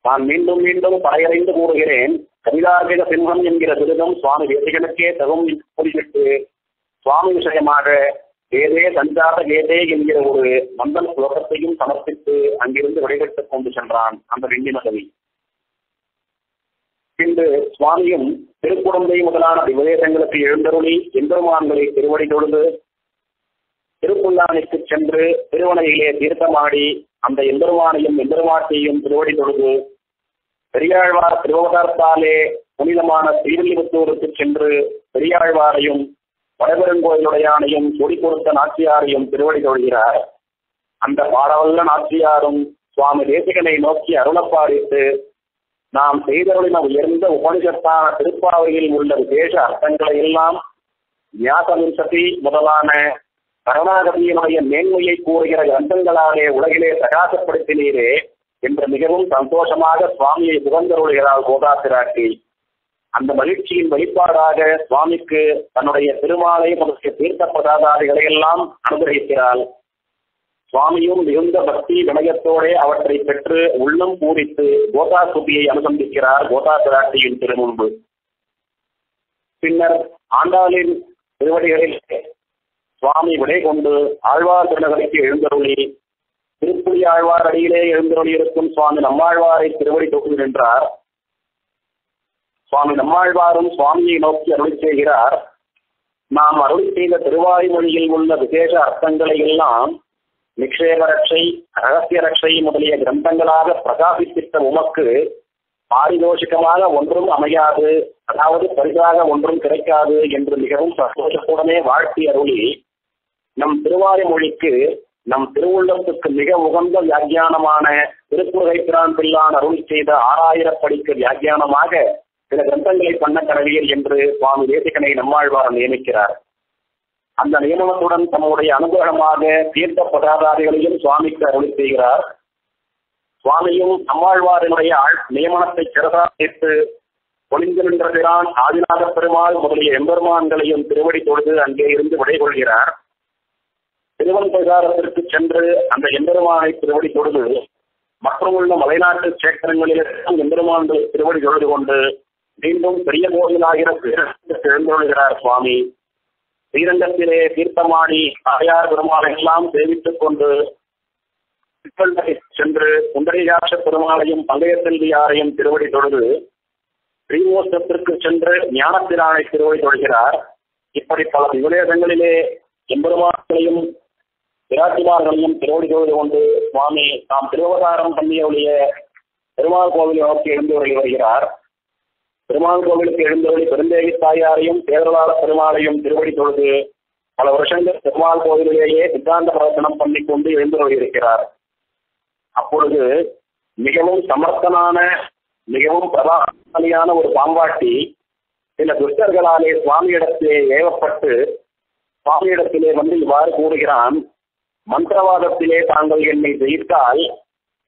நான் மீண்டும் மீண்டும் படையறைந்து கூறுகிறேன். கவிதார்மிக சிம்மம் என்கிற விருதம் சுவாமி வேதிகளுக்கே தகும் கூறிவிட்டு சுவாமி விஷயமாக வேதே சஞ்சார வேதே என்கிற ஒரு மந்தன் ஸ்லோகத்தையும் சமர்ப்பித்து அங்கிருந்து விடைபெற்றுக் கொண்டு சென்றான் அந்த வெண்ணிமகவி. பின்பு சுவாமியும் திருக்குடந்தை முதலான விவதேசங்களுக்கு எழுந்தருளி எம்பெருமான்களை திருவடி தொழுது திருப்புல்லானிற்கு சென்று திருவனையிலே தீர்த்தமாடி அந்த எம்பெருமானையும் எம்பெருமாட்டையும் திருவடி தொழுது பெரியாழ்வார் திருவதார்த்தாலே புனிதமான ஸ்ரீவில்லிபுத்தூருக்கு சென்று பெரியாழ்வாரையும் வடபெருங்கோயிலுடையானையும் கொடி கொடுத்த நாச்சியாரையும் திருவடி தொழுகிறார். அந்த பாடவல்ல நாச்சியாரும் சுவாமி தேசிகனை நோக்கி அருளப்பாடித்து நாம் செய்தருளின உயர்ந்த உபனிஷத்தான திருப்பாவையில் உள்ள விசேஷ அர்த்தங்களை எல்லாம் வியாசமிசதி முதலான கருணாகதியினுடைய மேன்மையை கூறுகிற கிரந்தங்களாலே உலகிலே பிரகாசப்படுத்தினீரே என்று மிகவும் சந்தோஷமாக சுவாமியை புகழ்ந்தருளுகிறாள் கோதா பிராட்டி அந்த மகிழ்ச்சியின் வெளிப்பாடாக சுவாமிக்கு தன்னுடைய திருமாலை முதலிய தீர்த்த பதாதாதிகளை எல்லாம் அனுகிரகிக்கிறாள். சுவாமியும் மிகுந்த பக்தி வினயத்தோடே அவற்றை பெற்று உள்ளம் பூரித்து கோதா சுபியை அனுசந்திக்கிறார் கோதா பிராட்டியின் திருமுன்பு. பின்னர் ஆண்டாளின் திருவடிகளில் சுவாமி விடை கொண்டு ஆழ்வார் திருநகரைக்கு எழுந்தருளி திருப்புலி ஆழ்வார் அடியிலே எழுந்தருளி இருக்கும் சுவாமி நம்மாழ்வாரை திருவடி தொகுதி நின்றார். சுவாமி நம்மாழ்வாரும் சுவாமியை நோக்கி அருளி செய்கிறார். நாம் அருள் செய்த திருவாய்மொழியில் உள்ள விசேஷ அர்த்தங்களை எல்லாம் நிக்ஷேப ரட்சை ரகசிய ரட்சை முதலிய கிரந்தங்களாக பிரகாசிப்பித்த உமக்கு பாரிதோஷிகமாக ஒன்றும் அமையாது அதாவது பரிசாக ஒன்றும் கிடைக்காது என்று மிகவும் சந்தோஷத்துடனே வாழ்த்தி அருளி நம் திருவாய்மொழிக்கு நம் திருவுள்ளத்துக்கு மிக உகந்த வியாக்கியானமான திருப்புரை பிரான் பிள்ளான் அருள் செய்த ஆறாயிரப்படிக்கு வியாக்கியானமாக சில கிரந்தங்களை பண்ண கடவியர் என்று சுவாமி தேசிகனை நம்மாழ்வார் நியமிக்கிறார். அந்த நியமனத்துடன் தம்முடைய அனுகிரகமாக தீர்த்த பதாதாரிகளையும் சுவாமிக்கு அருள் செய்கிறார். சுவாமியும் நம்மாழ்வாரினுடைய நியமனத்தை சிறசாதித்து ஒளிந்து நின்றபிரான் ஆதிநாத பெருமாள் முதலிய எம்பெருமான்களையும் திருவடி தொழுது அங்கே இருந்து விடைகொள்கிறார் திருவன் பிரகாரத்திற்கு சென்று அந்த எம்பெருமானை திருவடி தொழுது மற்றும் உள்ள மலைநாட்டு சேக்கரங்களில் எம்பெருமான்களை திருவடி தொழுது கொண்டு மீண்டும் பெரிய கோவிலாகிற எழுந்தொழுகிறார் சுவாமி. ஸ்ரீரங்கத்திலே தீர்த்தமாடி தாயார் பெருமாளை எல்லாம் சேவித்துக் கொண்டு சென்று குண்டரிகாட்ச பெருமாளையும் பங்கையத்தல்வியாரையும் திருவடி தொழுது ஸ்ரீமோசத்திற்கு சென்று ஞானத்திரானை திருவடி தொழுகிறார். இப்படி பல விவரேதங்களிலே எம்பெருமாக்களையும் பிராட்டிமார்களையும் திருவடி தொழுது கொண்டு சுவாமி தாம் திருவதாரம் பண்ணியுடைய பெருமாள் கோவிலை நோக்கி எழுந்தவர்கள் வருகிறார். பெருமாள் கோவிலுக்கு எழுந்தவழி பெருந்தேவி தாயாரையும் பேரலாள பெருமாளையும் திருவடி தொழுது பல வருஷங்கள் பெருமாள் கோவிலிலேயே சித்தாந்த பிரவச்சனம் பண்ணி கொண்டு எழுந்தவழி இருக்கிறார். அப்பொழுது மிகவும் சமர்த்தனான மிகவும் பிரதானியான ஒரு பாம்பாட்டி சில துஷ்டர்களாலே சுவாமியிடத்திலே ஏவப்பட்டு சுவாமியிடத்திலே வந்து இவ்வாறு கூறுகிறான் மந்திரவாதத்திலே தாங்கள் என்னை ஜெயித்தால்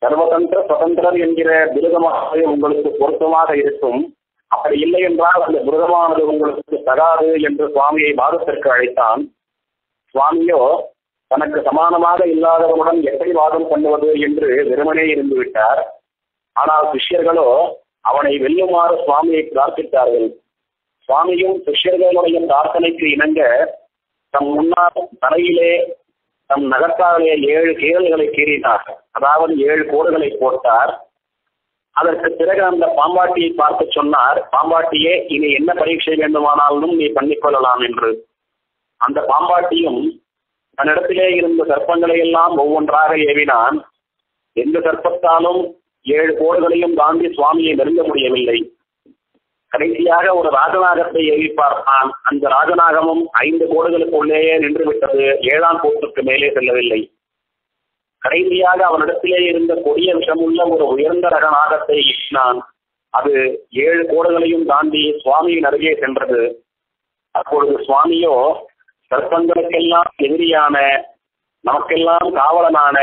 சர்வதந்திர சுதந்திரர் என்கிற விருதமாகவே உங்களுக்கு பொருத்தமாக இருக்கும். அப்படி இல்லை என்றால் அந்த விரதமானது உங்களுக்கு தகாது என்று சுவாமியை வாதத்திற்கு அழைத்தான். சுவாமியோ தனக்கு சமானமாக இல்லாதவனுடன் எப்படி வாதம் பண்ணுவது என்று வெறுமனே இருந்து விட்டார் ஆனால் சிஷ்யர்களோ அவனை வெல்லுமாறு சுவாமியை பிரார்த்தித்தார்கள். சுவாமியும் சிஷ்யர்களுடைய பிரார்த்தனைக்கு இணங்க தம் முன்னால் தலையிலே தம் நகர்த்தாலே ஏழு கீழல்களை கீறினார். அதாவது ஏழு கோடுகளை போட்டார். அதற்கு பிறகு அந்த பாம்பாட்டியை பார்த்து சொன்னார் பாம்பாட்டியே இனி என்ன பரீட்சை வேண்டுமானாலும் நீ பண்ணிக்கொள்ளலாம் என்று. அந்த பாம்பாட்டியும் தன்னிடத்திலே இருந்த சர்ப்பங்களை எல்லாம் ஒவ்வொன்றாக ஏவினான். எந்த சர்ப்பத்தாலும் ஏழு கோடுகளையும் தாண்டி சுவாமியை நெருங்க முடியவில்லை. கடைசியாக ஒரு ராஜநாகத்தை ஏவி பார்த்தான் அந்த ராஜநாகமும் ஐந்து கோடுகளுக்குள்ளேயே நின்றுவிட்டது. ஏழாம் கோட்டுக்கு மேலே செல்லவில்லை. கடைசியாக அவனிடத்திலே இருந்த கொடிய விஷமுள்ள ஒரு உயர்ந்த ரக நாகத்தை ஈசினான் அது ஏழு கோடுகளையும் தாண்டி சுவாமியின் அருகே சென்றது. அப்பொழுது சுவாமியோ சர்ப்பங்களுக்கெல்லாம் எதிரியான நமக்கெல்லாம் காவலனான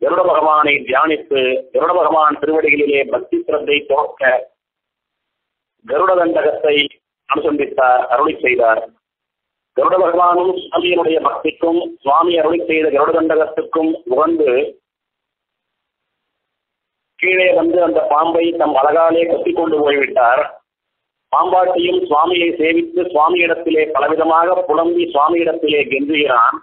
கருட பகவானை தியானித்து கருட பகவான் திருவடிகளிலே பக்தி சிரத்தை தோற்க கருட தண்டகத்தை அனுசந்தித்தார் அருளி செய்தார். கருட பகவானும் சுவாமியினுடைய பக்திக்கும் சுவாமி அருளை செய்த கருட தண்டகத்துக்கும் உகந்து கீழே வந்து அந்த பாம்பை தம் அழகாலே கொத்தி கொண்டு போய்விட்டார். பாம்பாட்டியும் சுவாமியை சேவித்து சுவாமியிடத்திலே பலவிதமாக புலம்பி சுவாமியிடத்திலே கெஞ்சுகிறான்.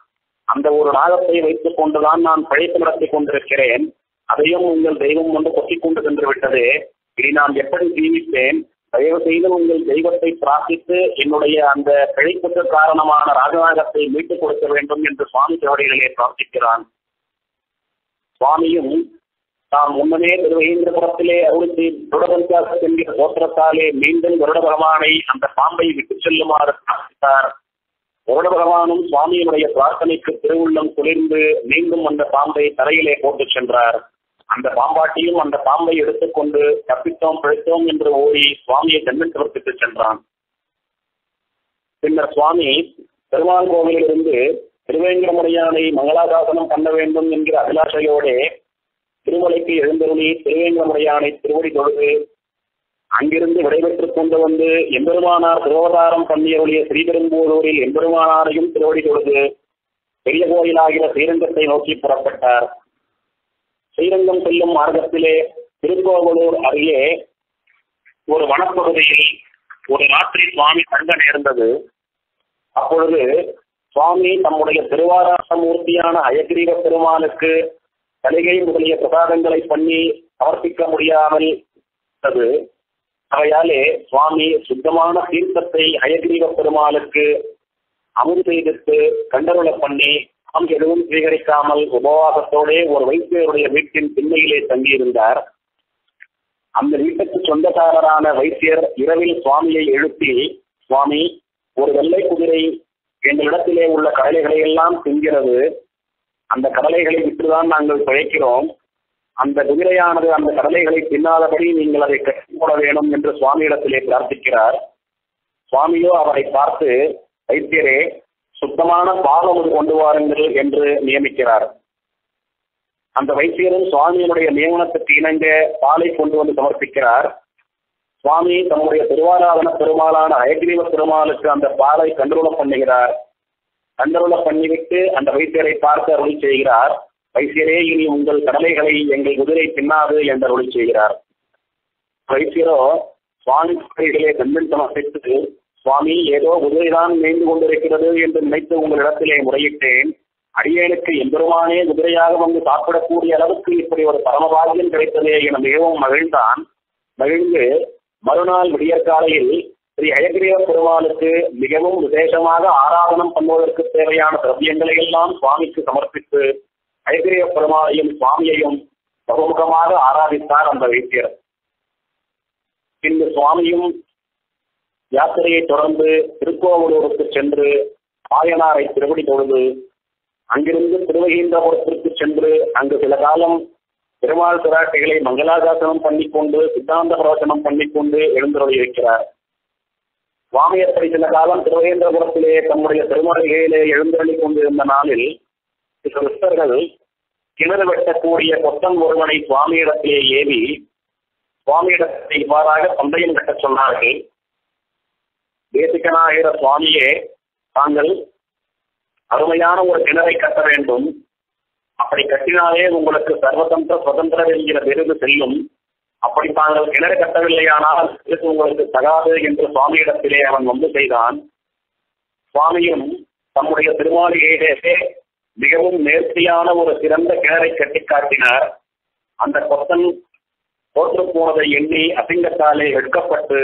அந்த ஒரு நாகத்தை வைத்துக் கொண்டுதான் நான் பழைப்பு நடத்தி கொண்டிருக்கிறேன். அதையும் உங்கள் தெய்வம் கொண்டு கொத்திக் கொண்டு சென்று விட்டது. இனி நான் எப்படி ஜீவிப்பேன்? தயவு செய்து உங்கள் தெய்வத்தை பிரார்த்தித்து என்னுடைய அந்த பிழைப்புக்கு காரணமான ராஜநாகத்தை மீட்டுக் கொடுக்க வேண்டும் என்று சுவாமி திருவடிகளிலே பிரார்த்திக்கிறான். சுவாமியும் தாம் முன்னமே திருவேந்திரபுரத்திலே அருளித்து துடபஞ்சாசத் என்கிற கோத்திரத்தாலே மீண்டும் கருட பகவானை அந்த பாம்பை விட்டு செல்லுமாறு பிரார்த்தித்தார். கருட பகவானும் சுவாமியினுடைய பிரார்த்தனைக்கு திருவுள்ளம் குளிர்ந்து மீண்டும் அந்த பாம்பை தரையிலே போட்டுச் சென்றார். அந்த பாம்பாட்டியும் அந்த பாம்பை எடுத்துக்கொண்டு தப்பித்தோம் பிழைத்தோம் என்று ஓடி சுவாமியை தென்னத்திற்கு சென்றான். பின்னர் சுவாமி பெருமாள் கோவிலிலிருந்து திருவேங்கடமுடையானை மங்களாசாசனம் பண்ண வேண்டும் என்கிற அபிலாஷையோடே திருமலைக்கு எழுந்தருளி திருவேங்கடமுடையானை திருவடி தொழுது அங்கிருந்து விடைபெற்றுக் கொண்டு வந்து எம்பெருமானார் திருவதாரம் பண்ணியருளிய ஸ்ரீபெரும்பூரூரில் எம்பெருமானாரையும் திருவடி தொழுது பெரிய கோயிலாகிற ஸ்ரீரங்கத்தை நோக்கி புறப்பட்டார். ஸ்ரீரங்கம் செல்லும் மார்க்கத்திலே திருக்கோவலூர் அருகே ஒரு வனப்பகுதியில் ஒரு ராத்திரி சுவாமி தங்க நேர்ந்தது. அப்பொழுது சுவாமி தம்முடைய திருவாராச மூர்த்தியான அயக்ரீவ பெருமானுக்கு சலுகை முதலிய பிரசாதங்களை பண்ணி சமர்ப்பிக்க முடியாமல் இருந்தது. அவையாலே சுவாமி சுத்தமான தீர்த்தத்தை அயக்ரீவ பெருமாளுக்கு அமுது செய்து கண்டருள பண்ணி அங்கு எதுவும் சுவீகரிக்காமல் உபவாசத்தோடே ஒரு வைத்தியருடைய வீட்டின் திண்ணையிலே தங்கியிருந்தார். அந்த வீட்டுக்கு சொந்தக்காரரான வைத்தியர் இரவில் சுவாமியை எழுப்பி சுவாமி ஒரு வெள்ளை குதிரை எங்களிடத்திலே உள்ள கடலைகளை எல்லாம் தின்கிறது. அந்த கடலைகளை விட்டுதான் நாங்கள் பிழைக்கிறோம் அந்த குதிரையானது அந்த கடலைகளை தின்னாதபடி நீங்கள் அதை கட்டிப்போட வேணும் என்று சுவாமியிடத்திலே பிரார்த்திக்கிறார். சுவாமியோ அவரை பார்த்து வைத்தியரே சுத்தமான பாகம் கொண்டு வாருங்கள் என்று நியமிக்கிறார். அந்த வைத்தியரும் சுவாமியினுடைய நியமனத்துக்கு இணங்க பாலை கொண்டு வந்து சமர்ப்பிக்கிறார். சுவாமி தம்முடைய திருவாராதன பெருமாளான அயக்ரீவ பெருமாளுக்கு அந்த பாலை கண்டுருள பண்ணுகிறார். கண்டுருள பண்ணிவிட்டு அந்த வைத்தியரை பார்த்து அருளி செய்கிறார். வைத்தியரே இனி உங்கள் கடலைகளை எங்கள் குதிரை பின்னாது என்று அருளி செய்கிறார். வைத்தியரோ சுவாமி குதிரைகளே கண்டன் சமர்ப்பித்து சுவாமி ஏதோ குதிரைதான் மேய்ந்து கொண்டிருக்கிறது என்று நினைத்து உங்களிடத்திலே முறையிட்டேன். அடியேனுக்கு எம்பெருமானே குதிரையாக வந்து சாப்பிடக்கூடிய அளவுக்கு இப்படி ஒரு பரமபாகியம் கிடைத்ததே என மிகவும் மகிழ்ந்தான். மகிழ்ந்து மறுநாள் விடியற்காலையில் ஸ்ரீ அயகிரிய பெருமாளுக்கு மிகவும் விசேஷமாக ஆராதனம் பண்ணுவதற்கு தேவையான திரவியங்களை எல்லாம் சுவாமிக்கு சமர்ப்பித்து அயகிரிய பெருமாளையும் சுவாமியையும் பகுமுகமாக ஆராதித்தார் அந்த வைத்தியர். பின்பு சுவாமியும் யாத்திரையை தொடர்ந்து திருக்கோவலூருக்கு சென்று ஆயனாரை திருவடி தொழுது அங்கிருந்து திருவகீந்திரபுரத்திற்கு சென்று அங்கு சில காலம் பெருமாள் திராட்டைகளை மங்களாசாசனம் பண்ணிக்கொண்டு சித்தாந்த பிரவச்சனம் பண்ணிக்கொண்டு எழுந்தருளி இருக்கிறார். சுவாமியப்படி சில காலம் திருவேந்திரபுரத்திலே தம்முடைய திருமலையிலே எழுந்தருளி கொண்டிருந்த நாளில் சில விஸ்தர்கள் கிணறு வெட்டக்கூடிய கொத்தன் ஒருவனை சுவாமியிடத்திலே ஏவி சுவாமியிடத்தை இவ்வாறாக பந்தயம் கட்டச் சொன்னார்கள். தேசிகனாகிற சுவாமியே தாங்கள் அருமையான ஒரு கிணறை கட்ட வேண்டும். அப்படி கட்டினாலே உங்களுக்கு சர்வதந்திர சுதந்திரம் என்கிற விருது செல்லும் அப்படி தாங்கள் கிணறு கட்டவில்லையானால் இது உங்களுக்கு தகாது என்று சுவாமியிடத்திலே அவன் வந்து செய்தான். சுவாமியும் தம்முடைய திருமாளிகையிலே மிகவும் நேர்த்தியான ஒரு சிறந்த கிணறை கட்டி காட்டினார். அந்த கொத்தன் தோற்று போனதை எண்ணி அசிங்கத்தாலே வெட்கப்பட்டு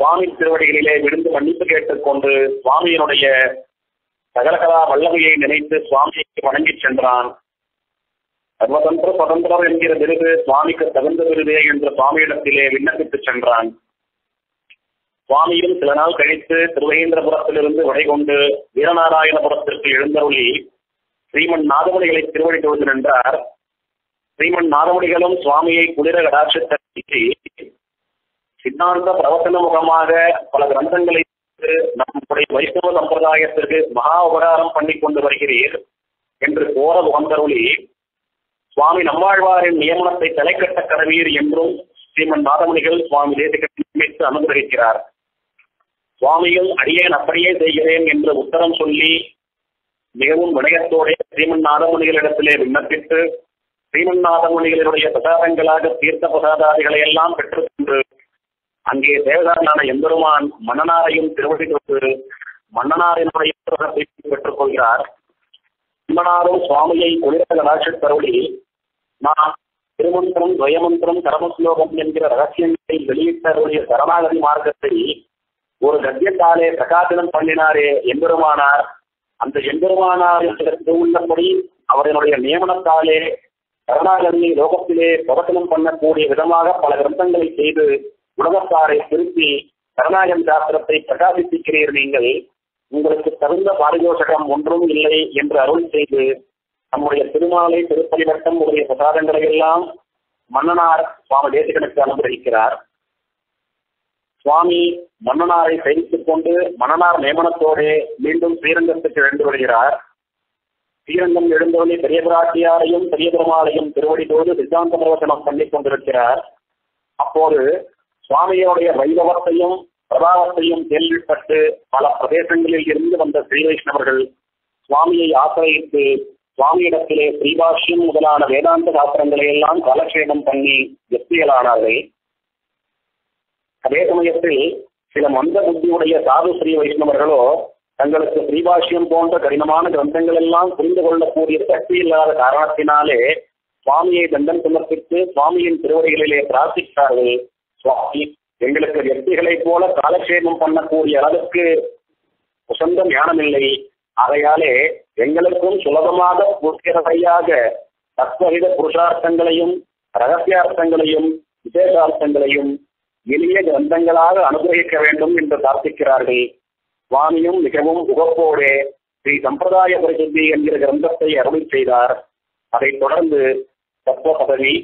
சுவாமி திருவடிகளிலே விழுந்து மன்னிப்பு கேட்டுக்கொண்டு சுவாமியினுடைய சகலகலா வல்லமையை நினைத்து சுவாமியை வணங்கி சென்றான். சர்வதந்திர சுதந்திரம் என்கிற விருது சுவாமிக்கு தகுந்த விருதே என்று சுவாமியிடத்திலே விண்ணப்பித்து சென்றான். சுவாமியும் சில நாள் கழித்து திருவேந்திரபுரத்திலிருந்து விடைகொண்டு வீரநாராயணபுரத்திற்கு எழுந்தருளி ஸ்ரீமன் நாதமுனிகளை திருவடி தொழுது நின்றார். ஸ்ரீமன் நாதமுனிகளும் சுவாமியை குளிர கடாட்சத்தை சித்தாந்த பிரவசன முகமாக பல கிரந்தங்களை நம்முடைய வைஷ்ணவ சம்பிரதாயத்திற்கு மகா உபகாரம் பண்ணி கொண்டு வருகிறீர் என்று கோர முகந்தருளி சுவாமி நம்மாழ்வாரின் நியமனத்தை தலைக்கட்ட கடவீர் என்றும் ஸ்ரீமன் நாதமணிகள் சுவாமி தேசிகத்தை அனுகிரகிக்கிறார். சுவாமிகள் அடியேன் அப்படியே செய்கிறேன் என்று உத்தரம் சொல்லி மிகவும் வினயத்தோட ஸ்ரீமன் நாதமணிகளிடத்திலே விண்ணப்பித்து ஸ்ரீமன் நாதமுனிகளுடைய பிரசாதங்களாக தீர்த்த பிரசாதாதிகளை எல்லாம் பெற்றுக்கொண்டு அங்கே தேவதாரனான எம்பெருமான் மன்னனாரையும் திருவடி மன்னனாரினுடைய பெற்றுக் கொள்கிறார். சிம்மனாரும் சுவாமியை குளிர கடாட்சி தருளி நான் திருமந்திரம் துவயமந்திரம் கரமஸ்லோகம் என்கிற ரகசியங்களை வெளியிட்டருடைய சரணாகதி மார்க்கத்தை ஒரு கத்தியத்தாலே பிரகாசனம் பண்ணினாரே எம்பெருமானார். அந்த எம்பெருமானார் உள்ளபடி அவரினுடைய நியமனத்தாலே சரணாகதியை லோகத்திலே பிரவசனம் பண்ணக்கூடிய விதமாக பல கிரந்தங்களை செய்து உலகத்தாரை திருப்பி கருணாகரன் சாஸ்திரத்தை பிரகாசிப்பிக்கிறீர் நீங்கள். உங்களுக்கு தகுந்த பாரிதோஷகம் ஒன்றும் இல்லை என்று அருள் செய்து நம்முடைய திருமாலை திருப்பதி வட்டம் உடைய பிரசாதங்களை எல்லாம் மன்னனார் சுவாமி தேசிகனுக்கு அனுமதிக்கிறார் சுவாமி மன்னனாரை சைத்துக் கொண்டு மன்னனார் நியமனத்தோடு மீண்டும் ஸ்ரீரங்கத்துக்கு எழுந்து வருகிறார். ஸ்ரீரங்கம் எழுந்தவனே பெரிய பிராட்டியாரையும் பெரிய பெருமாளையும் திருவடிதோடு சித்தாந்த பிரவசனம் பண்ணி கொண்டிருக்கிறார். அப்போது சுவாமியோடைய வைபவத்தையும் பிரபாவத்தையும் கேள்விப்பட்டு பல பிரதேசங்களில் இருந்து வந்த ஸ்ரீ வைஷ்ணவர்கள் சுவாமியை ஆசிரியத்து சுவாமியிடத்திலே ஸ்ரீபாஷ்யம் முதலான வேதாந்த சாஸ்திரங்களை எல்லாம் காலக்ஷேபம் பண்ணி வெற்றியலானார்கள் அதே சமயத்தில் சில மந்த புத்தியுடைய சாது ஸ்ரீ வைஷ்ணவர்களோ தங்களுக்கு ஸ்ரீபாஷ்யம் போன்ற கடினமான கிரந்தங்கள் எல்லாம் புரிந்து கொள்ளக்கூடிய சக்தி இல்லாத காரணத்தினாலே சுவாமியை தண்டம் சமர்ப்பித்து சுவாமியின் திருவடிகளிலே பிரார்த்தித்தார்கள். சுவாமி எங்களுக்கு வெற்றிகளைப் போல காலக்ஷேபம் பண்ணக்கூடிய அளவுக்கு உசந்த ஞானமில்லை. ஆகையாலே எங்களுக்கும் சுலபமாக புரிகிறவையாக தத்வகித புருஷார்த்தங்களையும் ரகசியார்த்தங்களையும் விசேஷார்த்தங்களையும் எளிய கிரந்தங்களாக அனுகிரகிக்க வேண்டும் என்று பிரார்த்திக்கிறார்கள். சுவாமியும் மிகவும் உகப்போடே ஸ்ரீ சம்பிரதாய பிரசித்தி என்கிற கிரந்தத்தை அருளி செய்தார். அதைத் தொடர்ந்து தத்துவ பதவி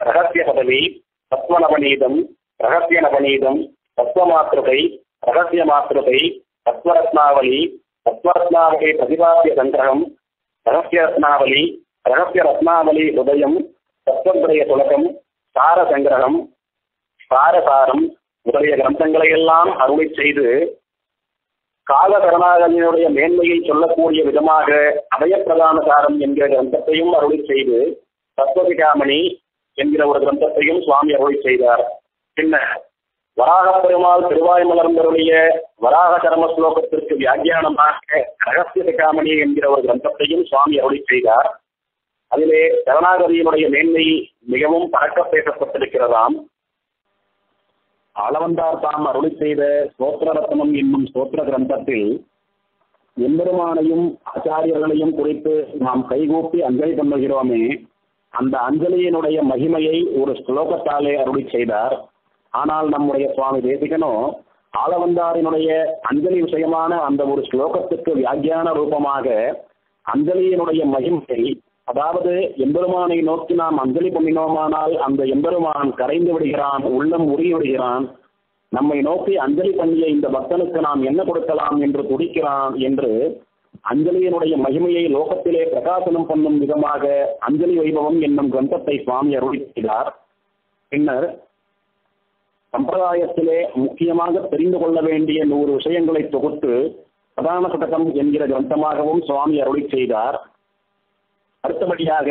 ரகசிய பதவி தத்துவ நவநீதம் ரகசிய நவநீதம் தத்துவ ரகசிய மாத்திருகை தத்வரத்னாவளி தத்வரத்னாவளி பிரதிபாத்திய சங்கிரகம் ரகசிய ரத்னாவளி ரகசிய ரத்னாவளி உதயம் தத்துவத்துடைய துலகம் சார சங்கிரகம் சாரசாரம் முதலிய கிரந்தங்களை எல்லாம் அருளை செய்து காலகருணாகரனுடைய மேன்மையை சொல்லக்கூடிய விதமாக அபயப்பிரதான சாரம் என்கிற கிரந்தத்தையும் அருளி செய்து தத்துவபிகாமணி என்கிற ஒரு கிரந்தத்தையும் சுவாமி அருளை செய்தார். பின்னர் வராக பெருமாள் திருவாய் மலர்ந்தருடைய வராக கர்ம ஸ்லோகத்திற்கு வியாக்கியானமாக ரகசிய சிகாமணி என்கிற ஒரு கிரந்தத்தையும் சுவாமி அருளி செய்தார். அதிலே சரணாகதியினுடைய மேன்மை மிகவும் பறக்க பேசப்பட்டிருக்கிறதாம் அளவந்தார் தாம் அருளி செய்த ஸ்தோத்திர ரத்னம் என்னும் ஸ்தோத்திர கிரந்தத்தில் எம்பெருமானையும் ஆச்சாரியர்களையும் குறித்து நாம் கைகூப்பி அஞ்சலி பண்ணுகிறோமே அந்த அஞ்சலியினுடைய மகிமையை ஒரு ஸ்லோகத்தாலே அருளி செய்தார். ஆனால் நம்முடைய சுவாமி தேசிகனோ ஆளவந்தாரினுடைய அஞ்சலி விஷயமான அந்த ஒரு ஸ்லோகத்துக்கு வியாக்கியான ரூபமாக அஞ்சலியினுடைய மகிமை அதாவது எம்பெருமானை நோக்கி நாம் அஞ்சலி பண்ணினோமானால் அந்த எம்பெருமான் கரைந்து விடுகிறான் உள்ளம் உருகி விடுகிறான். நம்மை நோக்கி அஞ்சலி பண்ணிய இந்த பக்தனுக்கு நாம் என்ன கொடுக்கலாம் என்று துடிக்கிறான் என்று அஞ்சலியினுடைய மகிமையை லோகத்திலே பிரகாசனம் பண்ணும் விதமாக அஞ்சலி வைபவம் என்னும் கிரந்தத்தை சுவாமி அருள் செய்தார். பின்னர் சம்பிரதாயத்திலே முக்கியமாக தெரிந்து கொள்ள வேண்டிய நூறு விஷயங்களை தொகுத்து பிரதான சதகம் என்கிற கிரந்தமாகவும் சுவாமி அருளி செய்தார். அடுத்தபடியாக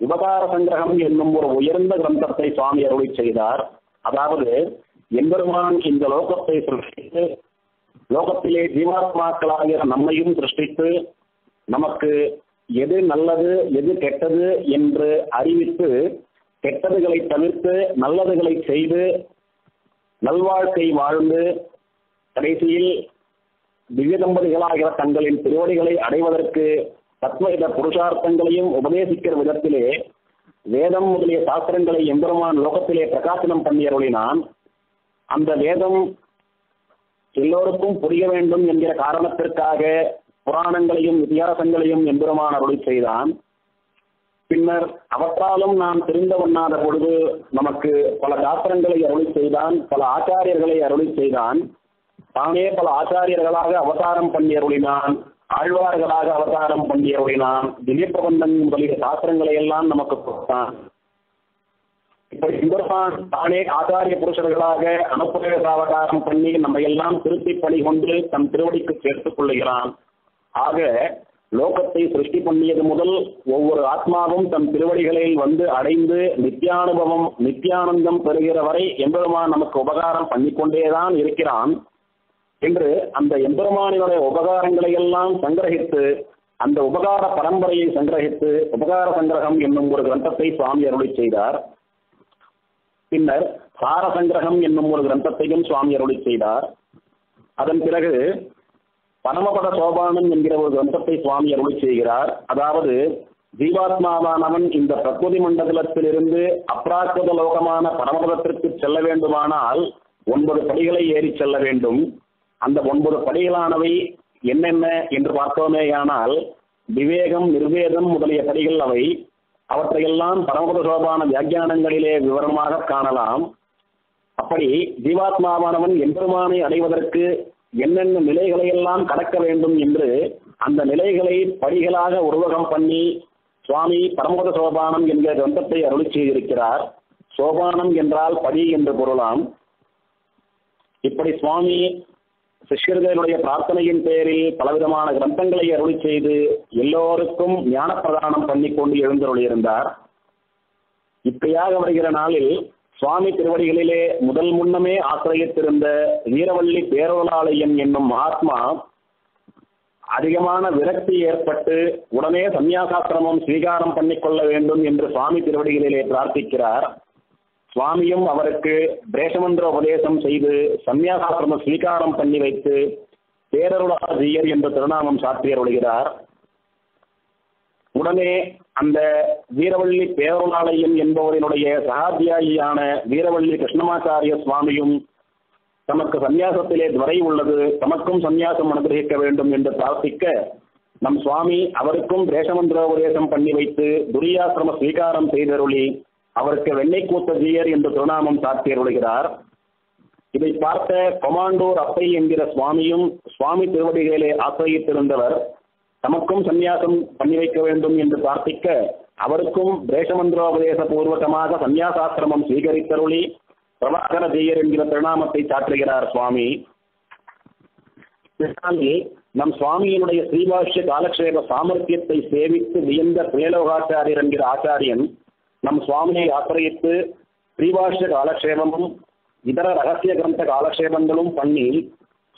விவகார சங்கிரகம் என்னும் ஒரு உயர்ந்த கிரந்தத்தை சுவாமி அருளி செய்தார். அதாவது எம்பெருமான் இந்த லோகத்தை சிருஷ்டித்து லோகத்திலே ஜீவாத்மாக்களாகிற நம்மையும் சிருஷ்டித்து நமக்கு எது நல்லது எது கெட்டது என்று அறிவித்து கெட்டதுகளை தவிர்த்து நல்லதுகளை செய்து நல்வாழ்க்கை வாழ்ந்து கடைசியில் திவ்ய தம்பதிகளாகிற தங்களின் திருவடிகளை அடைவதற்கு தத்வவித புருஷார்த்தங்களையும் உபதேசிக்கிற விதத்திலே வேதம் முதலிய சாஸ்திரங்களை எம்பெருமான் லோகத்திலே பிரகாசனம் பண்ணி அருளினான் அந்த வேதம் எல்லோருக்கும் புரிய வேண்டும் என்கிற காரணத்திற்காக புராணங்களையும் இதிகாசங்களையும் எம்பெருமான் அருளி செய்தான். பின்னர் அவற்றாலும் நாம் தெரிந்தவண்ணாத பொழுது நமக்கு பல சாஸ்திரங்களை அருளி செய்தான் பல ஆச்சாரியர்களை அருளி செய்தான். தானே பல ஆச்சாரியர்களாக அவதாரம் பண்ணி அருளினான் ஆழ்வார்களாக அவதாரம் பண்ணி அருளினான் திவ்ய பிரபந்தம் முதலிய சாஸ்திரங்களை எல்லாம் நமக்கு கொடுத்தான். இப்படி இந்திரபான் தானே ஆச்சாரிய புருஷர்களாக அனுப்புகிற அவதாரம் பண்ணி நம்ம எல்லாம் திருத்தி பணி கொண்டு தன் திருவடிக்கு சேர்த்துக் கொள்ளுகிறான். ஆக லோகத்தை சிருஷ்டி பண்ணியது முதல் ஒவ்வொரு ஆத்மாவும் தன் திருவடிகளில் வந்து அடைந்து நித்தியானுபவம் நித்தியானந்தம் பெறுகிற வரை எம்பெருமான் நமக்கு உபகாரம் பண்ணிக்கொண்டேதான் இருக்கிறான். என்று அந்த எம்பெருமானினுடைய உபகாரங்களை எல்லாம் சங்கிரகித்து அந்த உபகார பரம்பரையை சங்கிரகித்து உபகார சங்கிரகம் என்னும் ஒரு கிரந்தத்தை சுவாமி அருளி செய்தார். பின்னர் சார சங்கிரகம் என்னும் ஒரு கிரந்தத்தையும் சுவாமி அருளி செய்தார். அதன் பிறகு பரமபத சோபானம் என்கிற ஒரு கிரந்தத்தை சுவாமி அருளி செய்கிறார். அதாவது ஜீவாத்மாவானவன் இந்த பிரकृதி மண்டலத்திலிருந்து அப்ராக்கிருத லோகமான பரமபதத்திற்கு செல்ல வேண்டுமானால் ஒன்பது படிகளை ஏறி செல்ல வேண்டும். அந்த ஒன்பது படிகளானவை என்னென்ன என்று பார்த்தோமேயானால் விவேகம் நிர்வேதம் முதலிய படிகள் அவை. அவற்றையெல்லாம் பரமபத சோபான வியாக்கியானங்களிலே விவரமாக காணலாம். அப்படி ஜீவாத்மாவானவன் எம்பெருமானை அடைவதற்கு என்னென்ன நிலைகளை எல்லாம் கடக்க வேண்டும் என்று அந்த நிலைகளை படிகளாக உருவகம் பண்ணி சுவாமி பரமபத சோபானம் என்கிற கிரந்தத்தை அருளி செய்திருக்கிறார். சோபானம் என்றால் படி என்று பொருளாம். இப்படி சுவாமி சிஷ்யர்களுடைய பிரார்த்தனையின் பேரில் பலவிதமான கிரந்தங்களை அருளி செய்து எல்லோருக்கும் ஞான பிரதானம் பண்ணி கொண்டு எழுந்தருளியிருந்தார். இப்படியாக வருகிற நாளில் சுவாமி திருவடிகளிலே முதல் முன்னமே ஆசிரியத்திருந்த வீரவள்ளி பேரொருளாலயன் என்னும் மகாத்மா அதிகமான விரக்தி ஏற்பட்டு உடனே சந்நியாசாசிரமம் ஸ்வீகாரம் பண்ணிக்கொள்ள வேண்டும் என்று சுவாமி திருவடிகளிலே பிரார்த்திக்கிறார். சுவாமியும் அவருக்கு பிரேஷமந்திர உபதேசம் செய்து சந்நியாசாசிரம ஸ்வீகாரம் பண்ணி வைத்து பேரருளாஜியர் என்ற திருநாமம் சாற்றியருளுகிறார். உடனே அந்த வீரவள்ளி பேரருளாலயம் என்பவரினுடைய சகாத்தியாயியான வீரவள்ளி கிருஷ்ணமாச்சாரிய சுவாமியும் தமக்கு சந்நியாசத்திலே துறை உள்ளது தமக்கும் சந்நியாசம் அனுகிரகிக்க வேண்டும் என்று பிரார்த்திக்க நம் சுவாமி அவருக்கும் தேசமந்திரோபதேசம் பண்ணி வைத்து துரியாசிரம ஸ்வீகாரம் செய்தருளி அவருக்கு வெண்ணைக்கூத்த ஜீயர் என்று திருநாமம் சாத்தியருளுகிறார். இதை பார்த்த கொமாண்டூர் அப்பை என்கிற சுவாமியும் சுவாமி திருவடிகளே ஆசிரியத்திருந்தவர் தமக்கும் சந்நியாசம் பண்ணி வைக்க வேண்டும் என்று பிரார்த்திக்க அவருக்கும் தேசமந்திரோபதேச பூர்வகமாக சந்நியாசாசிரமம் ஸ்வீகரித்தருளி பிரபாகர ஜெயர் என்கிற திருநாமத்தை சாற்றுகிறார் சுவாமி. நம் சுவாமியினுடைய ஸ்ரீபாஷ்ய காலக்ஷேப சாமர்த்தியத்தை சேவித்து வியந்த பிரியலோகாச்சாரியர் என்கிற ஆச்சாரியன் நம் சுவாமியை ஆசிரியத்து ஸ்ரீபாஷ்ய காலக்ஷேபமும் இதர ரகசிய கிரந்த காலக்ஷேபங்களும் பண்ணி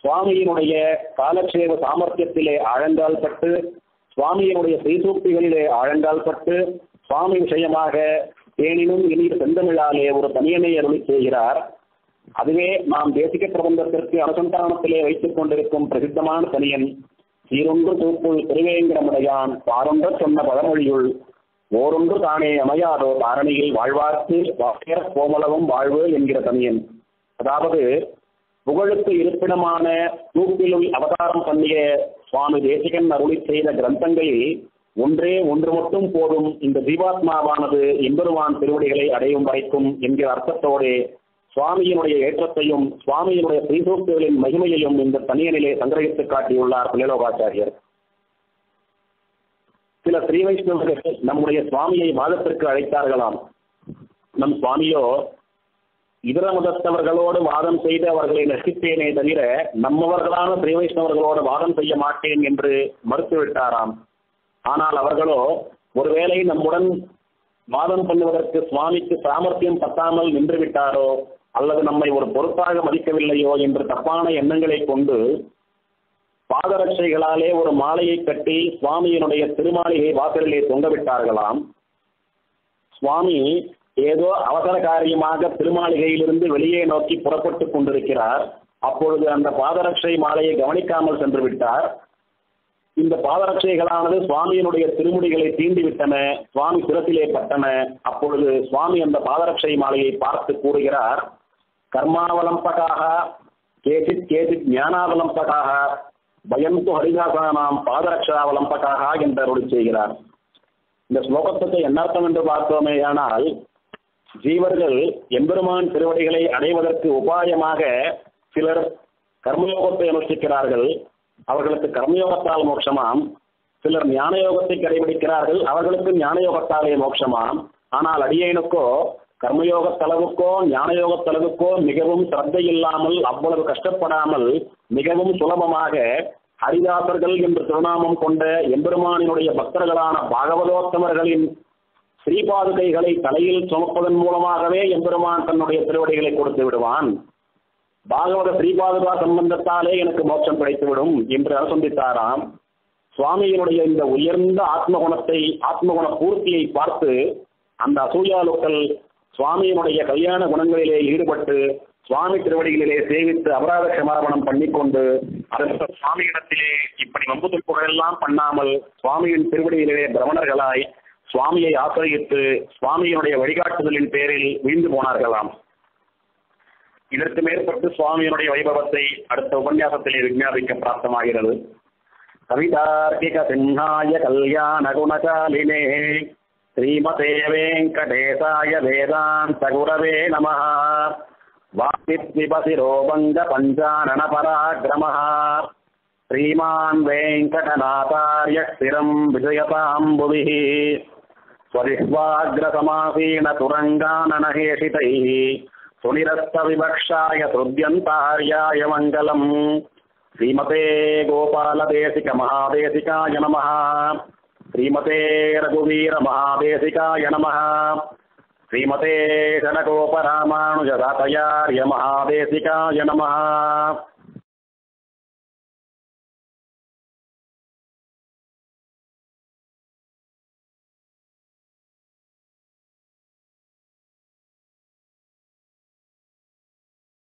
சுவாமியினுடைய காலக்ஷேப சாமர்த்தியத்திலே ஆழங்கால் பட்டு சுவாமியினுடைய ஸ்ரீசூக்திகளிலே ஆழங்கால் பட்டு சுவாமி விஷயமாக தேனினும் இனிய செந்தமிழாலே ஒரு தனியனை அருளி செய்கிறார். அதுவே நாம் தேசிக பிரபந்தத்திற்கு அனுசந்தானத்திலே வைத்துக் கொண்டிருக்கும் பிரசித்தமான தனியன் சீரொன்று தூக்குள் திருவேங்கடமுடையான் பாரொன்ற சொன்ன பழமொழியுள் ஓரொன்று தானே அமையாதோ தாரணியில் வாழ்வார்க்கு வாக்கிய கோமளவும் வாழ்வு என்கிற தனியன். அதாவது புகழுக்கு இருப்பிடமான தூப்பிலுள் அவதாரம் பண்ணிய சுவாமி தேசிகன் அருளி செய்த கிரந்தங்களில் ஒன்றே ஒன்று மட்டும் போதும். இந்த ஜீவாத்மாவானது எம்பெருமான் திருவடிகளை அடையும் வரைக்கும் என்கிற அர்த்தத்தோடு சுவாமியினுடைய ஏற்றத்தையும் சுவாமியினுடைய ஸ்ரீசூக்திகளின் மகிமையையும் இந்த தனியனிலே சங்கிரகித்து காட்டியுள்ளார் பிள்ளைலோகாச்சாரியர் சில ஸ்ரீ வைஷ்ணவர்கள் நம்முடைய சுவாமியை வாதத்திற்கு அழைத்தார்களாம். நம் சுவாமியோ இதர மதத்தவர்களோடு வாதம் செய்து அவர்களை நசித்தேனே தவிர நம்மவர்களான ஸ்ரீ வைஷ்ணவர்களோடு வாதம் செய்ய மாட்டேன் என்று மறுத்துவிட்டாராம். ஆனால் அவர்களோ ஒருவேளை நம்முடன் வாதம் பண்ணுவதற்கு சுவாமிக்கு சாமர்த்தியம் பத்தாமல் நின்று விட்டாரோ அல்லது நம்மை ஒரு பொறுப்பாக மதிக்கவில்லையோ என்று தப்பான எண்ணங்களை கொண்டு பாதரட்சைகளாலே ஒரு மாலையை கட்டி சுவாமியினுடைய திருமாளிகை வாசலிலே தொங்கவிட்டார்களாம் சுவாமி ஏதோ அவசர காரியமாக திருமாளிகையிலிருந்து வெளியே நோக்கி புறப்பட்டு கொண்டிருக்கிறார். அப்பொழுது அந்த பாதரட்சை மாலையை கவனிக்காமல் சென்று விட்டார். இந்த பாதரட்சைகளானது சுவாமியினுடைய திருமுடிகளை தீண்டிவிட்டன சுவாமி சிரத்திலே பட்டன. அப்பொழுது சுவாமி அந்த பாதரட்சை மாலையை பார்த்து கூறுகிறார் கர்மாவலம்பகாக கேசித் கேசித் ஞானாவலம்பகாக பயந்து ஹரிதாசனாம் பாதரட்சாவலம்பகாக என்று அருள் செய்கிறார். இந்த ஸ்லோகத்துக்கு என்ன அர்த்தம் என்று பார்த்தோமேயானால் ஜீவர்கள் எம்பெருமான் திருவடிகளை அடைவதற்கு உபாயமாக சிலர் கர்மயோகத்தை அனுஷ்டிக்கிறார்கள். அவர்களுக்கு கர்மயோகத்தால் மோட்சமாம். சிலர் ஞானயோகத்தை கடைபிடிக்கிறார்கள். அவர்களுக்கு ஞானயோகத்தாலே மோட்சமாம். ஆனால் அடியேனுக்கோ கர்மயோகத்தளவுக்கோ ஞானயோகத்தளவுக்கோ மிகவும் சிரத்தை இல்லாமல் அவ்வளவு கஷ்டப்படாமல் மிகவும் சுலபமாக ஹரிதாசர்கள் என்று திருநாமம் கொண்ட எம்பெருமானினுடைய பக்தர்களான பாகவதோத்தமர்களின் ஸ்ரீபாதுகைகளை தலையில் சுமப்பதன் மூலமாகவே எம்பெருமான் தன்னுடைய திருவடிகளை கொடுத்து விடுவான். பாகவத ஸ்ரீபாதுகா சம்பந்தத்தாலே எனக்கு மோட்சம் கிடைத்துவிடும் என்று அனுசந்தித்தாராம். சுவாமியினுடைய இந்த உயர்ந்த ஆத்மகுணத்தை ஆத்மகுண பூர்த்தியை பார்த்து அந்த அசூயாலுக்கள் சுவாமியினுடைய கல்யாண குணங்களிலே ஈடுபட்டு சுவாமி திருவடிகளிலே சேவித்து அபராத க்ஷமாபணம் பண்ணிக்கொண்டு அதற்கு சுவாமியிடத்திலே இப்படி வம்பு துப்புகள் எல்லாம் பண்ணாமல் சுவாமியின் திருவடிகளிலே பிரமணர்களாய் சுவாமியை ஆசிரியத்து சுவாமியினுடைய வழிகாட்டுதலின் பேரில் வீழ்ந்து போனார்களாம் இதற்கு மேற்பட்டு சுவாமியினுடைய வைபவத்தை அடுத்த உபன்யாசத்திலே விஞ்ஞாபிக்க பிராப்தமாகிறது கவிதார்க்கிக சிம்ஹாய கல்யாண குணசாலினே ஸ்ரீமதே வெங்கடேசாய வேதாந்த குரவே நம வாசித்விபசிரோபங்க பஞ்சானன பராக்கிரமः श्रीमान् वेङ्कटनाथार्य स्थिरं विजयताम्बुभिः स्वरिह्वाग्रसमासीनतुरङ्गाननहेषितैः सुनिरस्तविवक्षाय हृद्यन्तार्याय मङ्गलम् श्रीमते गोपालदेशिकमहादेशिकाय नमः श्रीमते रघुवीरमहादेशिकाय नमः श्रीमते जनकोपरामानुजदातयार्य महादेशिकाय नमः